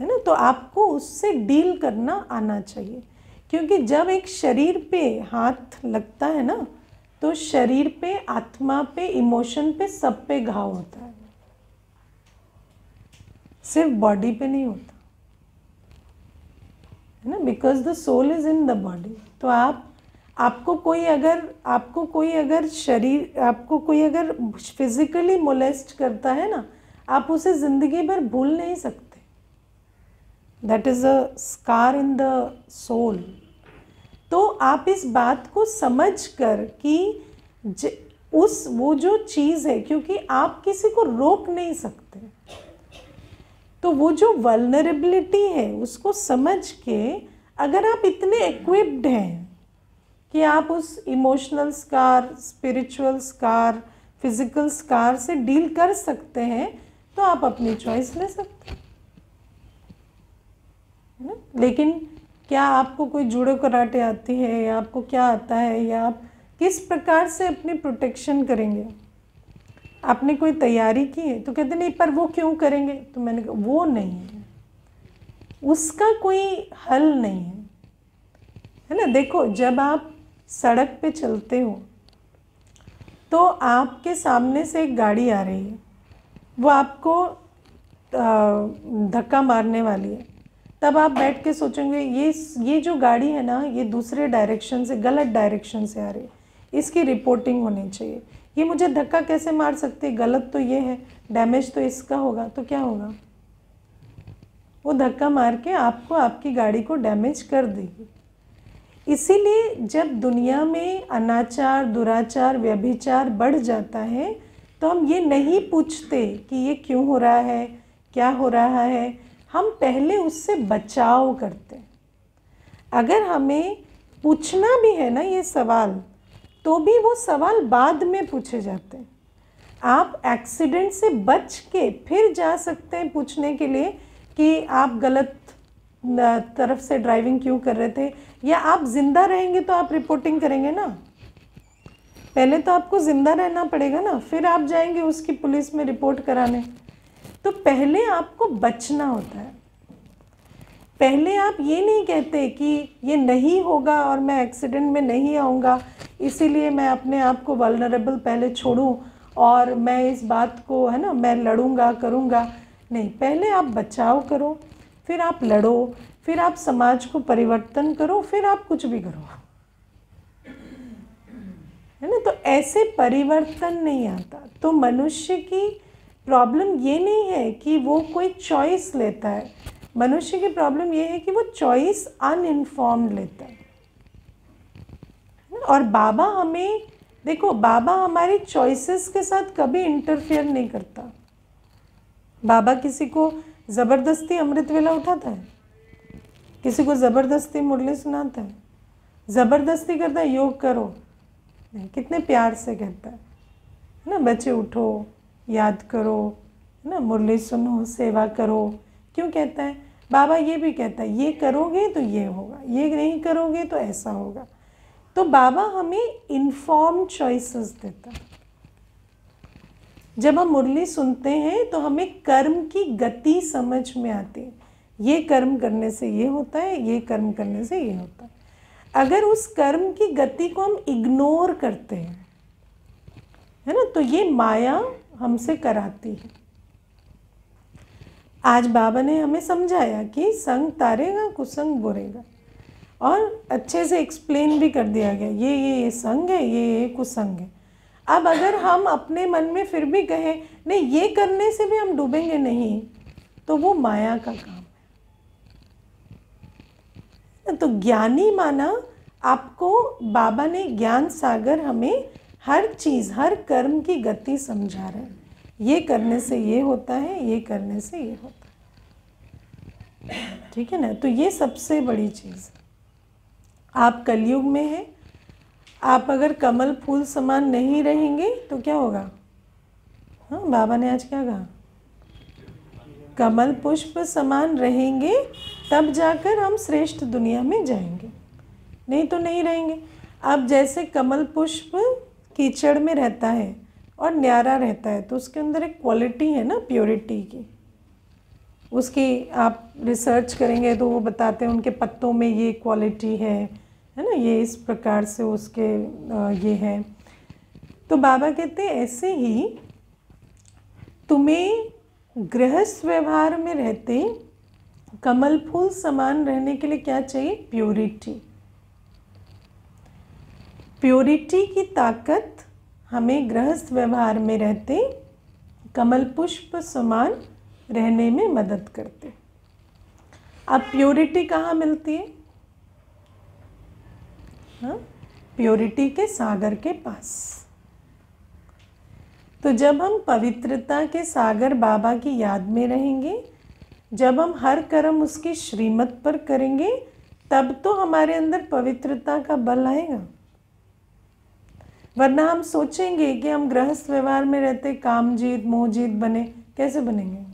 है ना? तो आपको उससे डील करना आना चाहिए। क्योंकि जब एक शरीर पे हाथ लगता है ना तो शरीर पे, आत्मा पे, इमोशन पे सब पे घाव होता है। सिर्फ़ बॉडी पे नहीं होता। है ना? Because the soul is in the body. तो आप आपको कोई अगर, आपको कोई अगर शरीर, आपको कोई अगर फिजिकली मोलेस्ट करता है ना, आप उसे ज़िंदगी भर भूल नहीं सकते। That is a scar in the soul तो आप इस बात को समझ कर कि उस, वो जो चीज़ है, क्योंकि आप किसी को रोक नहीं सकते। तो वो जो वलनरेबिलिटी है, उसको समझ के अगर आप इतने इक्विप्ड हैं कि आप उस emotional scar spiritual scar physical scar से डील कर सकते हैं तो आप अपनी चॉइस ले सकते हैं। लेकिन क्या आपको कोई जूडो कराटे आती है, या आपको क्या आता है, या आप किस प्रकार से अपनी प्रोटेक्शन करेंगे? आपने कोई तैयारी की है? तो कहते नहीं, पर वो क्यों करेंगे? तो मैंने कहा, वो नहीं है। उसका कोई हल नहीं है। है ना? देखो, जब आप सड़क पे चलते हो तो आपके सामने से एक गाड़ी आ रही है। वो आपको धक्का मारने वाली है। तब आप बैठ के सोचेंगे, ये ये जो गाड़ी है ना, ये दूसरे डायरेक्शन से, गलत डायरेक्शन से आ रही है। इसकी रिपोर्टिंग होनी चाहिए। ये मुझे धक्का कैसे मार सकती है? गलत तो ये है, डैमेज तो इसका होगा तो क्या होगा? वो धक्का मार के आपको आपकी गाड़ी को डैमेज कर देगी। इसीलिए जब दुनिया में अनाचार, दुराचार, व्यभिचार बढ़ जाता है तो हम ये नहीं पूछते कि ये क्यों हो रहा है, क्या हो रहा है। हम पहले उससे बचाव करते अगर हमें पूछना भी है ना ये सवाल तो भी वो सवाल बाद में पूछे जाते हैं। आप एक्सीडेंट से बच के फिर जा सकते हैं पूछने के लिए कि आप गलत तरफ़ से ड्राइविंग क्यों कर रहे थे? या आप ज़िंदा रहेंगे तो आप रिपोर्टिंग करेंगे ना? पहले तो आपको ज़िंदा रहना पड़ेगा ना, फिर आप जाएँगे उसकी पुलिस में रिपोर्ट कराने। तो पहले आपको बचना होता है। पहले आप ये नहीं कहते कि ये नहीं होगा और मैं एक्सीडेंट में नहीं आऊँगा, इसीलिए मैं अपने आप को वलनरेबल पहले छोड़ूँ और मैं इस बात को, है ना, मैं लड़ूँगा, करूँगा। नहीं, पहले आप बचाव करो फिर आप लड़ो, फिर आप समाज को परिवर्तन करो, फिर आप कुछ भी करो। है ना? तो ऐसे परिवर्तन नहीं आता। तो मनुष्य की प्रॉब्लम ये नहीं है कि वो कोई चॉइस लेता है। मनुष्य की प्रॉब्लम ये है कि वो चॉइस अनइनफॉर्म्ड लेता है। और बाबा हमें, देखो, बाबा हमारी चॉइसेस के साथ कभी इंटरफेयर नहीं करता। बाबा किसी को ज़बरदस्ती अमृत वेला उठाता है? किसी को ज़बरदस्ती मुरली सुनाता है? ज़बरदस्ती करता है, योग करो। नहीं, कितने प्यार से कहता है। ना, बच्चे उठो, याद करो, है ना, मुरली सुनो, सेवा करो। क्यों कहता है? बाबा ये भी कहता है, ये करोगे तो ये होगा, ये नहीं करोगे तो ऐसा होगा। तो बाबा हमें इन्फॉर्म चॉइसेस देता है। जब हम मुरली सुनते हैं तो हमें कर्म की गति समझ में आती है। ये कर्म करने से ये होता है, ये कर्म करने से ये होता है। अगर उस कर्म की गति को हम इग्नोर करते हैं, है ना तो ये माया हमसे कराती है। आज बाबा ने हमें समझाया कि संग तारेगा, कुसंग बुरेगा। और अच्छे से एक्सप्लेन भी कर दिया गया, ये ये ये संग है, ये ये कुसंग है। अब अगर हम अपने मन में फिर भी कहें, नहीं, ये करने से भी हम डूबेंगे नहीं तो वो माया का काम है। तो ज्ञानी माना आपको बाबा ने ज्ञान सागर हमें हर चीज़, हर कर्म की गति समझा रहे हैं। ये करने से ये होता है, ये करने से ये होता है। ठीक है ना? तो ये सबसे बड़ी चीज़ आप कलयुग में हैं आप अगर कमल फूल समान नहीं रहेंगे तो क्या होगा? हाँ बाबा ने आज क्या कहा? कमल पुष्प समान रहेंगे, तब जाकर हम श्रेष्ठ दुनिया में जाएँगे। नहीं तो नहीं रहेंगे। अब जैसे कमल पुष्प कीचड़ में रहता है और न्यारा रहता है तो उसके अंदर एक क्वालिटी है ना प्योरिटी की। उसकी आप रिसर्च करेंगे तो वो बताते हैं, उनके पत्तों में ये क्वालिटी है है ना, ये इस प्रकार से उसके ये है। तो बाबा कहते हैं, ऐसे ही तुम्हें गृहस्थ व्यवहार में रहते कमल फूल समान रहने के लिए क्या चाहिए? प्योरिटी प्योरिटी की ताकत हमें गृहस्थ व्यवहार में रहते कमल पुष्प समान रहने में मदद करते। अब प्योरिटी कहाँ मिलती है? हाँ? प्योरिटी के सागर के पास। तो जब हम पवित्रता के सागर बाबा की याद में रहेंगे, जब हम हर कर्म उसकी श्रीमत पर करेंगे, तब तो हमारे अंदर पवित्रता का बल आएगा। वरना हम सोचेंगे कि हम गृहस्थ व्यवहार में रहते, कामजीत, मोहजीत बने, कैसे बनेंगे?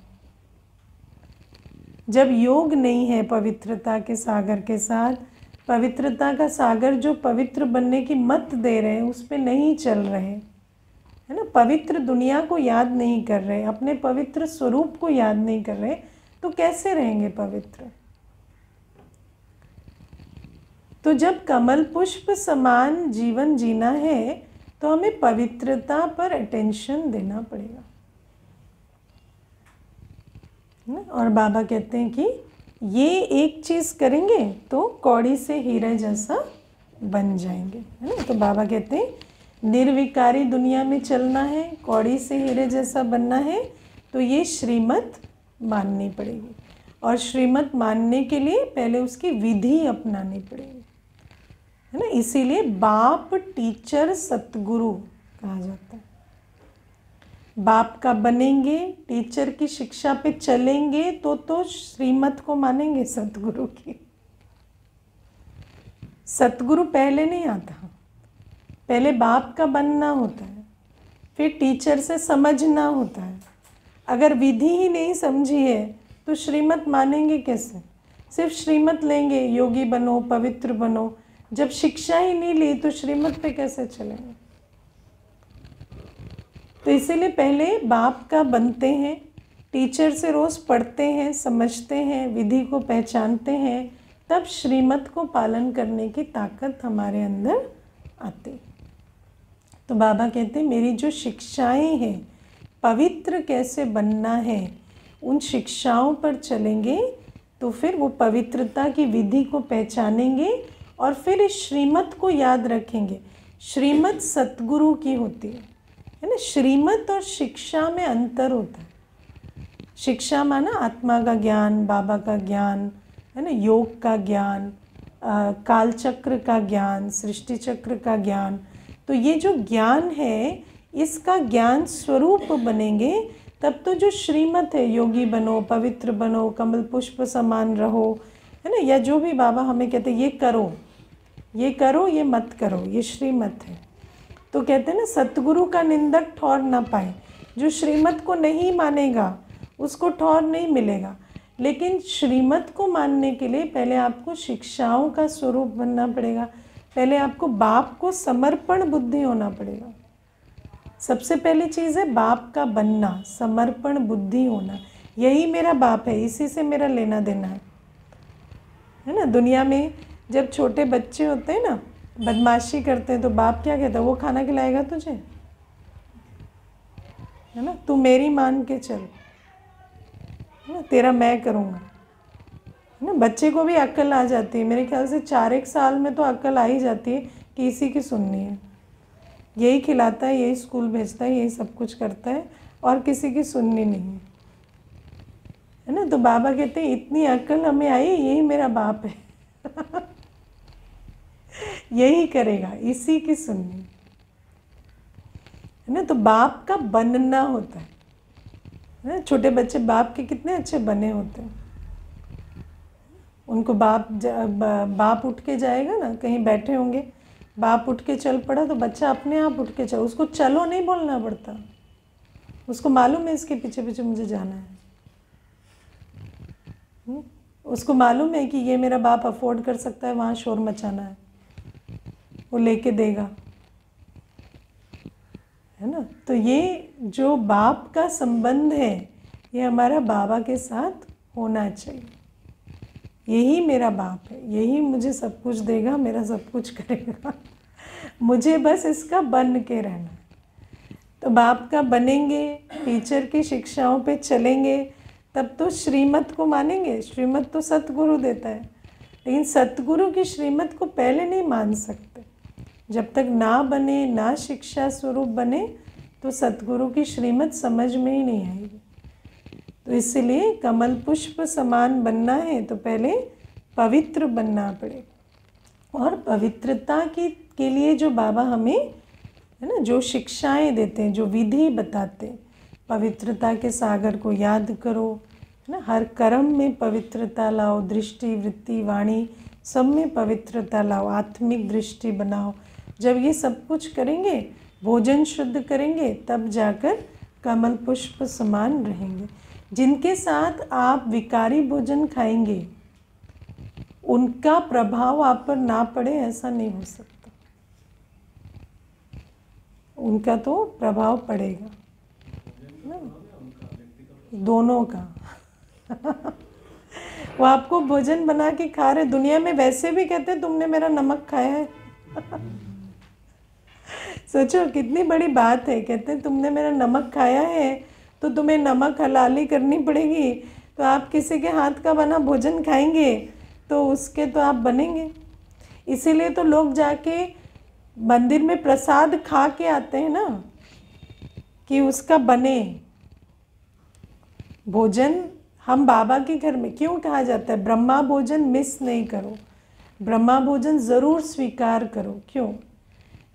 जब योग नहीं है पवित्रता के सागर के साथ पवित्रता का सागर जो पवित्र बनने की मत दे रहे हैं, उस पर नहीं चल रहे है। ना? पवित्र दुनिया को याद नहीं कर रहे अपने पवित्र स्वरूप को याद नहीं कर रहे तो कैसे रहेंगे पवित्र? तो जब कमल पुष्प समान जीवन जीना है तो हमें पवित्रता पर अटेंशन देना पड़ेगा। और बाबा कहते हैं कि ये एक चीज़ करेंगे तो कौड़ी से हीरा जैसा बन जाएँगे, है ना? तो बाबा कहते हैं, निर्विकारी दुनिया में चलना है, कौड़ी से हीरे जैसा बनना है तो ये श्रीमत माननी पड़ेगी। और श्रीमत मानने के लिए पहले उसकी विधि अपनानी पड़ेगी, है ना? इसीलिए बाप, टीचर, सतगुरु कहा जाता है। बाप का बनेंगे, टीचर की शिक्षा पे चलेंगे तो तो श्रीमत को मानेंगे सतगुरु की। सतगुरु पहले नहीं आता। पहले बाप का बनना होता है, फिर टीचर से समझना होता है। अगर विधि ही नहीं समझी है तो श्रीमत मानेंगे कैसे? सिर्फ़ श्रीमत लेंगे, योगी बनो, पवित्र बनो। जब शिक्षा ही नहीं ली तो श्रीमत पे कैसे चलेंगे? तो इसीलिए पहले बाप का बनते हैं, टीचर से रोज़ पढ़ते हैं, समझते हैं, विधि को पहचानते हैं, तब श्रीमत को पालन करने की ताकत हमारे अंदर आती। तो बाबा कहते हैं, मेरी जो शिक्षाएँ हैं, पवित्र कैसे बनना है, उन शिक्षाओं पर चलेंगे तो फिर वो पवित्रता की विधि को पहचानेंगे और फिर इस श्रीमत को याद रखेंगे। श्रीमत सतगुरु की होती है। है ना, श्रीमत और शिक्षा में अंतर होता है। शिक्षा माना आत्मा का ज्ञान, बाबा का ज्ञान, है ना, योग का ज्ञान कालचक्र का ज्ञान, सृष्टि चक्र का ज्ञान। तो ये जो ज्ञान है, इसका ज्ञान स्वरूप बनेंगे, तब तो जो श्रीमत है, योगी बनो, पवित्र बनो, कमल पुष्प समान रहो, है ना, या जो भी बाबा हमें कहते ये करो ये करो, ये मत करो, ये श्रीमत है। तो कहते हैं ना, सतगुरु का निंदक ठौर ना पाए। जो श्रीमत को नहीं मानेगा, उसको ठौर नहीं मिलेगा। लेकिन श्रीमत को मानने के लिए पहले आपको शिक्षाओं का स्वरूप बनना पड़ेगा। पहले आपको बाप को समर्पण बुद्धि होना पड़ेगा। सबसे पहली चीज़ है बाप का बनना, समर्पण बुद्धि होना। यही मेरा बाप है, इसी से मेरा लेना देना है। है ना? दुनिया में जब छोटे बच्चे होते हैं ना बदमाशी करते हैं तो बाप क्या कहता है, वो खाना खिलाएगा तुझे? है ना? तू मेरी मान के चल, है ना? तेरा मैं करूँगा। है ना? बच्चे को भी अक्ल आ जाती है। मेरे ख्याल से चार एक साल में तो अक्ल आ ही जाती है कि इसी की सुननी है। यही खिलाता है, यही स्कूल भेजता है, यही सब कुछ करता है और किसी की सुननी नहीं है। है ना? तो बाबा कहते हैं, इतनी अक्ल हमें आई, यही मेरा बाप है। [laughs] [laughs] यही करेगा, इसी की सुननी। है ना? तो बाप का बनना होता है। ना? छोटे बच्चे बाप के कितने अच्छे बने होते हैं। उनको बाप बाप उठ के जाएगा ना, कहीं बैठे होंगे, बाप उठ के चल पड़ा तो बच्चा अपने आप उठ के चल, उसको चलो नहीं बोलना पड़ता। उसको मालूम है इसके पीछे पीछे मुझे जाना है। हम्म? उसको मालूम है कि ये मेरा बाप अफोर्ड कर सकता है, वहाँ शोर मचाना है। वो लेके देगा। है ना? तो ये जो बाप का संबंध है, ये हमारा बाबा के साथ होना चाहिए। यही मेरा बाप है। यही मुझे सब कुछ देगा, मेरा सब कुछ करेगा। [laughs] मुझे बस इसका बन के रहना तो बाप का बनेंगे, टीचर की शिक्षाओं पे चलेंगे, तब तो श्रीमत को मानेंगे। श्रीमत तो सतगुरु देता है। लेकिन सतगुरु की श्रीमत को पहले नहीं मान सकते। जब तक ना बने, ना शिक्षा स्वरूप बने तो सतगुरु की श्रीमत समझ में ही नहीं आएगी। तो इसलिए कमल पुष्प समान बनना है तो पहले पवित्र बनना पड़ेगा और पवित्रता की, के लिए जो बाबा हमें, है ना, जो शिक्षाएँ देते हैं, जो विधि बताते हैं, पवित्रता के सागर को याद करो, है ना, हर कर्म में पवित्रता लाओ, दृष्टि, वृत्ति, वाणी, सब में पवित्रता लाओ, आत्मिक दृष्टि बनाओ। जब ये सब कुछ करेंगे, भोजन शुद्ध करेंगे, तब जाकर कमल पुष्प समान रहेंगे। जिनके साथ आप विकारी भोजन खाएँगे, उनका प्रभाव आप पर ना पड़े, ऐसा नहीं हो सकता। उनका तो प्रभाव पड़ेगा। दोनों का। [laughs] वो आपको भोजन बना के खा रहे दुनिया में वैसे भी कहते हैं, तुमने मेरा नमक खाया है। [laughs] सोचो, कितनी बड़ी बात है, कहते हैं, तुमने मेरा नमक खाया है तो तुम्हें नमक हलाली करनी पड़ेगी तो आप किसी के हाथ का बना भोजन खाएँगे तो उसके तो आप बनेंगे। इसीलिए तो लोग जाके मंदिर में प्रसाद खा के आते हैं ना, कि उसका बने। भोजन हम बाबा के घर में क्यों कहा जाता है? ब्रह्मा भोजन मिस नहीं करो। ब्रह्मा भोजन ज़रूर स्वीकार करो। क्यों?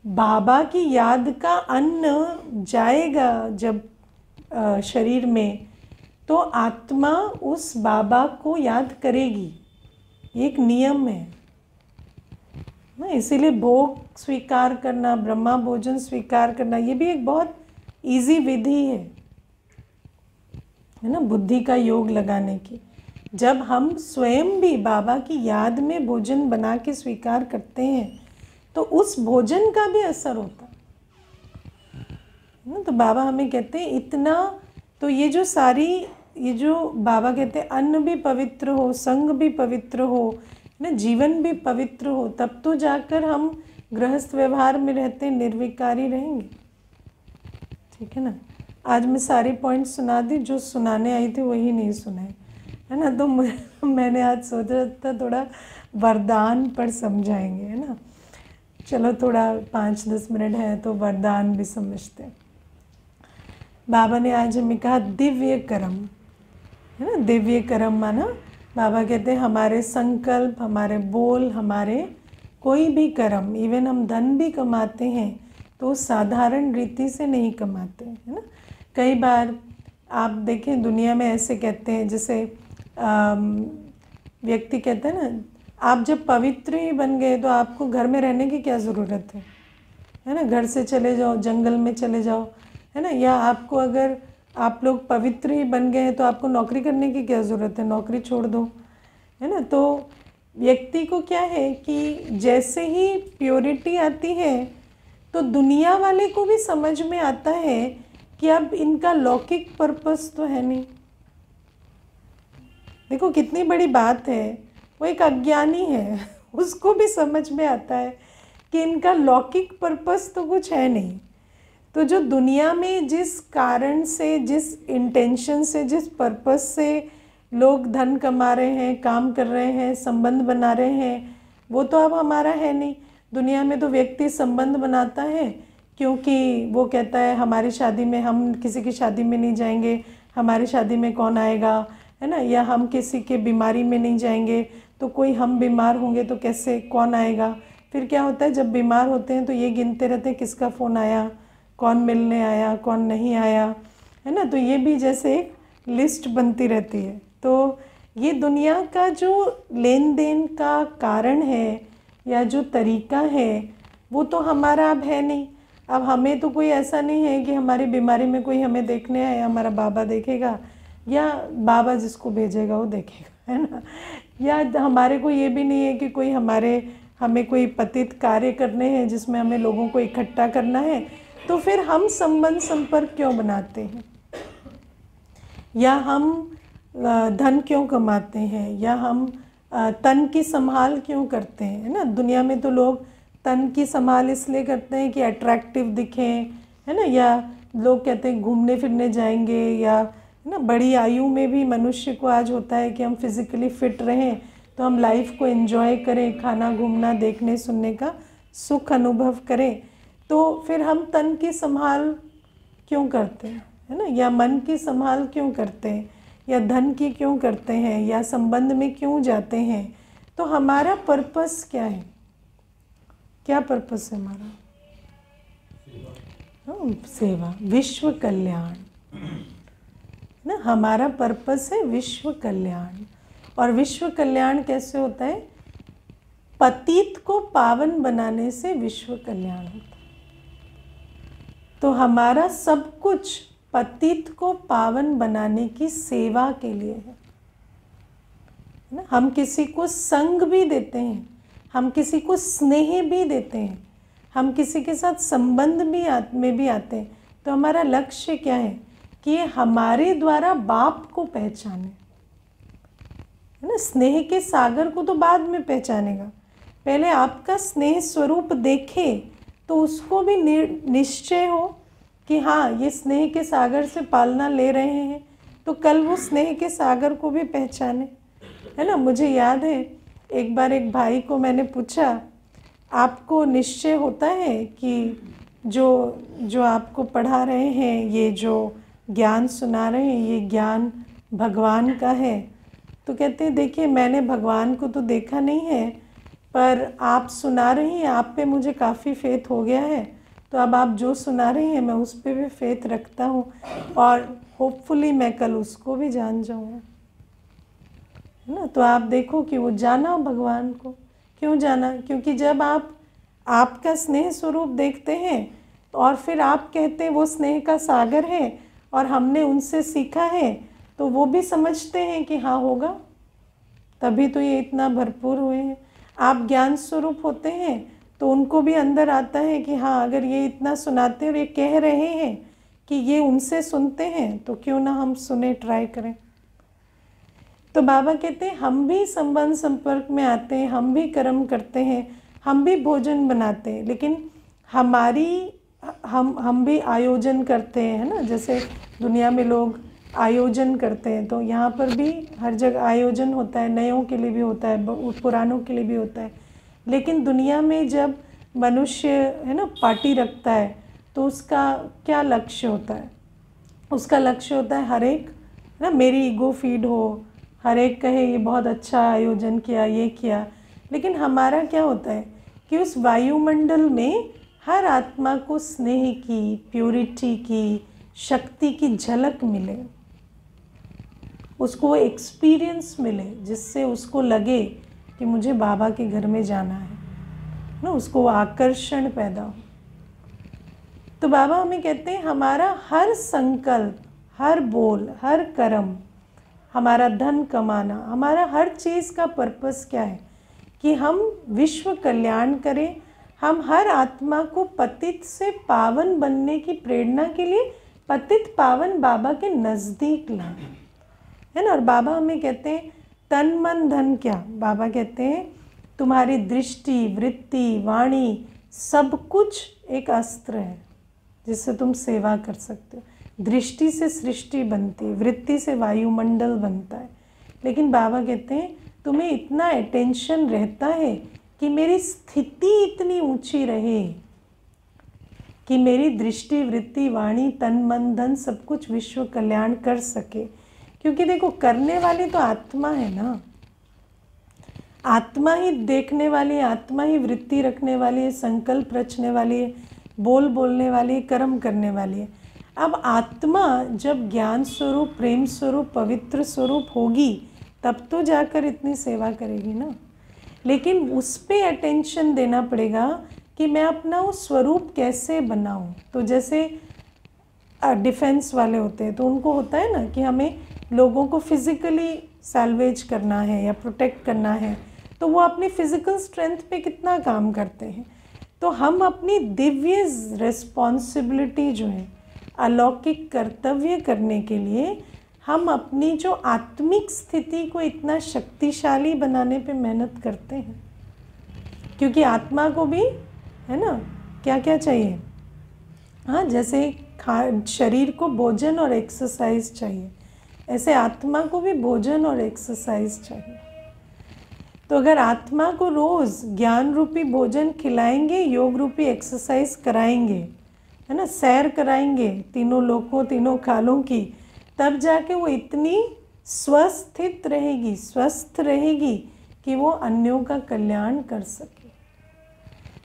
बाबा की याद का अन्न जाएगा जब शरीर में तो आत्मा उस बाबा को याद करेगी। एक नियम है। ना, इसीलिए भोग स्वीकार करना, ब्रह्मा भोजन स्वीकार करना, ये भी एक बहुत इजी विधि है। है ना, बुद्धि का योग लगाने की। जब हम स्वयं भी बाबा की याद में भोजन बना के स्वीकार करते हैं तो उस भोजन का भी असर होता है। तो बाबा हमें कहते हैं, इतना तो ये जो सारी, ये जो बाबा कहते हैं, अन्न भी पवित्र हो, संग भी पवित्र हो, ना, जीवन भी पवित्र हो, तब तो जाकर हम गृहस्थ व्यवहार में रहते निर्विकारी रहेंगे। ठीक है ना? आज मैं सारी पॉइंट सुना दी, जो सुनाने आई थी वही नहीं सुनाए है ना? तो [laughs] मैंने आज सोचा था थोड़ा वरदान पर समझाएँगे, है ना? चलो थोड़ा पाँच दस मिनट है तो वरदान भी समझते बाबा ने आज हमें कहा, दिव्य कर्म। है ना? दिव्य कर्म माना, बाबा कहते हैं, हमारे संकल्प, हमारे बोल, हमारे कोई भी कर्म इवन हम धन भी कमाते हैं तो साधारण रीति से नहीं कमाते, है ना? कई बार आप देखें, दुनिया में ऐसे कहते हैं, जैसे व्यक्ति कहते हैं ना आप जब पवित्र ही बन गए तो आपको घर में रहने की क्या ज़रूरत है? है ना? घर से चले जाओ, जंगल में चले जाओ, है ना? या आपको अगर आप लोग पवित्र ही बन गए हैं तो आपको नौकरी करने की क्या ज़रूरत है? नौकरी छोड़ दो, है ना? तो व्यक्ति को क्या है कि जैसे ही प्योरिटी आती है तो दुनिया वाले को भी समझ में आता है कि अब इनका लौकिक पर्पस तो है नहीं। देखो, कितनी बड़ी बात है वो एक अज्ञानी है। [laughs] उसको भी समझ में आता है कि इनका लौकिक पर्पस तो कुछ है नहीं। तो जो दुनिया में जिस कारण से, जिस इंटेंशन से, जिस पर्पस से लोग धन कमा रहे हैं, काम कर रहे हैं, संबंध बना रहे हैं, वो तो अब हमारा है नहीं। दुनिया में तो व्यक्ति संबंध बनाता है, क्योंकि वो कहता है, हमारी शादी में हम किसी की शादी में नहीं जाएँगे, हमारी शादी में कौन आएगा? है ना? या हम किसी के बीमारी में नहीं जाएँगे। तो कोई हम बीमार होंगे तो कैसे, कौन आएगा? फिर क्या होता है, जब बीमार होते हैं तो ये गिनते रहते हैं, किसका फ़ोन आया, कौन मिलने आया, कौन नहीं आया, है ना? तो ये भी जैसे एक लिस्ट बनती रहती है। तो ये दुनिया का जो लेन देन का कारण है या जो तरीका है, वो तो हमारा अब है नहीं। अब हमें तो कोई ऐसा नहीं है कि हमारी बीमारी में कोई हमें देखने आए हमारा बाबा देखेगा या बाबा जिसको भेजेगा, वो देखेगा, है ना? या हमारे को ये भी नहीं है कि कोई हमारे, हमें कोई पतित कार्य करने हैं जिसमें हमें लोगों को इकट्ठा करना है तो फिर हम संबंध संपर्क क्यों बनाते हैं? या हम धन क्यों कमाते हैं? या हम तन की संभाल क्यों करते हैं? है ना? दुनिया में तो लोग तन की संभाल इसलिए करते हैं कि अट्रैक्टिव दिखें, है ना? या लोग कहते हैं घूमने फिरने जाएँगे, या ना, बड़ी आयु में भी मनुष्य को आज होता है कि हम फिज़िकली फिट रहें तो हम लाइफ को एंजॉय करें, खाना, घूमना, देखने, सुनने का सुख अनुभव करें। तो फिर हम तन की संभाल क्यों करते हैं? है ना? या मन की संभाल क्यों करते हैं? या धन की क्यों करते हैं? या संबंध में क्यों जाते हैं? तो हमारा पर्पस क्या है? क्या पर्पस है हमारा? सेवा, विश्व कल्याण। ना हमारा पर्पस है विश्व कल्याण। और विश्व कल्याण कैसे होता है? पतित को पावन बनाने से विश्व कल्याण होता है। तो हमारा सब कुछ पतित को पावन बनाने की सेवा के लिए है। ना? हम किसी को संग भी देते हैं हम किसी को स्नेह भी देते हैं हम किसी के साथ संबंध भी आ, में भी आते हैं। तो हमारा लक्ष्य क्या है? कि हमारे द्वारा बाप को पहचाने। है ना? स्नेह के सागर को तो बाद में पहचानेगा। पहले आपका स्नेह स्वरूप देखे तो उसको भी निश्चय हो कि हाँ ये स्नेह के सागर से पालना ले रहे हैं तो कल वो स्नेह के सागर को भी पहचाने। है ना? मुझे याद है, एक बार एक भाई को मैंने पूछा, आपको निश्चय होता है कि जो जो आपको पढ़ा रहे हैं, ये जो ज्ञान सुना रहे हैं, ये ज्ञान भगवान का है। तो कहते हैं, देखिए, मैंने भगवान को तो देखा नहीं है, पर आप सुना रही हैं, आप पे मुझे काफ़ी फेथ हो गया है। तो अब आप जो सुना रही हैं, मैं उस पर भी फेथ रखता हूँ और होपफुली मैं कल उसको भी जान जाऊँगा है ना? तो आप देखो कि वो जाना भगवान को। क्यों जाना? क्योंकि जब आप, आपका स्नेह स्वरूप देखते हैं और फिर आप कहते हैं, वो स्नेह का सागर है और हमने उनसे सीखा है तो वो भी समझते हैं कि हाँ होगा। तभी तो ये इतना भरपूर हुए हैं। आप ज्ञान स्वरूप होते हैं तो उनको भी अंदर आता है कि हाँ अगर ये इतना सुनाते हैं और ये कह रहे हैं कि ये उनसे सुनते हैं तो क्यों ना हम सुने, ट्राई करें। तो बाबा कहते हैं, हम भी संबंध संपर्क में आते हैं, हम भी कर्म करते हैं, हम भी भोजन बनाते हैं, लेकिन हमारी हम हम भी आयोजन करते हैं ना? जैसे दुनिया में लोग आयोजन करते हैं तो यहाँ पर भी हर जगह आयोजन होता है, नयों के लिए भी होता है पुरानों के लिए भी होता है। लेकिन दुनिया में जब मनुष्य, है ना, पार्टी रखता है तो उसका क्या लक्ष्य होता है? उसका लक्ष्य होता है हर एक, है ना, मेरी ईगो फ़ीड हो, हर एक कहे, ये बहुत अच्छा आयोजन किया, ये किया। लेकिन हमारा क्या होता है कि उस वायुमंडल में हर आत्मा को स्नेह की प्योरिटी की, शक्ति की झलक मिले। उसको एक्सपीरियंस मिले जिससे उसको लगे कि मुझे बाबा के घर में जाना है। ना, उसको आकर्षण पैदा हो। तो बाबा हमें कहते हैं, हमारा हर संकल्प, हर बोल, हर कर्म, हमारा धन कमाना, हमारा हर चीज़ का पर्पस क्या है? कि हम विश्व कल्याण करें हम हर आत्मा को पतित से पावन बनने की प्रेरणा के लिए पतित पावन बाबा के नज़दीक लाएँ। है ना? और बाबा हमें कहते हैं, तन, मन, धन क्या? बाबा कहते हैं, तुम्हारी दृष्टि, वृत्ति, वाणी, सब कुछ एक अस्त्र है, जिससे तुम सेवा कर सकते हो। दृष्टि से सृष्टि बनती है, वृत्ति से वायुमंडल बनता है। लेकिन बाबा कहते हैं, तुम्हें इतना अटेंशन रहता है कि मेरी स्थिति इतनी ऊँची रहे, कि मेरी दृष्टि, वृत्ति, वाणी, तन, मन, धन सब कुछ विश्व कल्याण कर सके। क्योंकि देखो, करने वाली तो आत्मा है ना। आत्मा ही देखने वाली, आत्मा ही वृत्ति रखने वाली है, संकल्प रचने वाली है, बोल बोलने वाली है, कर्म करने वाली है। अब आत्मा जब ज्ञान स्वरूप, प्रेम स्वरूप, पवित्र स्वरूप होगी, तब तो जाकर इतनी सेवा करेगी ना। लेकिन उस पर अटेंशन देना पड़ेगा कि मैं अपना वो स्वरूप कैसे बनाऊँ। तो जैसे डिफेंस वाले होते हैं तो उनको होता है ना कि हमें लोगों को फिज़िकली सैलवेज करना है या प्रोटेक्ट करना है तो वो अपनी फ़िज़िकल स्ट्रेंथ पे कितना काम करते हैं। तो हम अपनी दिव्य रिस्पॉन्सिबिलिटी जो है, अलौकिक कर्तव्य करने के लिए हम अपनी जो आत्मिक स्थिति को इतना शक्तिशाली बनाने पे मेहनत करते हैं। क्योंकि आत्मा को भी, है ना क्या क्या चाहिए? हाँ जैसे खा, शरीर को भोजन और एक्सरसाइज चाहिए। ऐसे आत्मा को भी भोजन और एक्सरसाइज चाहिए। तो अगर आत्मा को रोज़ ज्ञान रूपी भोजन खिलाएँगे योग रूपी एक्सरसाइज कराएँगे, है ना, सैर कराएँगे, तीनों लोगों तीनों कालों की तब जाके वो इतनी स्वस्थित रहेगी, स्वस्थ रहेगी कि वो अन्यों का कल्याण कर सके।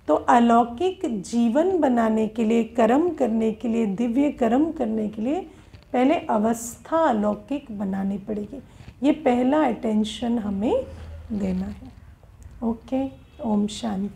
तो अलौकिक जीवन बनाने के लिए, कर्म करने के लिए, दिव्य कर्म करने के लिए पहले अवस्था अलौकिक बनानी पड़ेगी। ये पहला अटेंशन हमें देना है। ओके ओम शांति।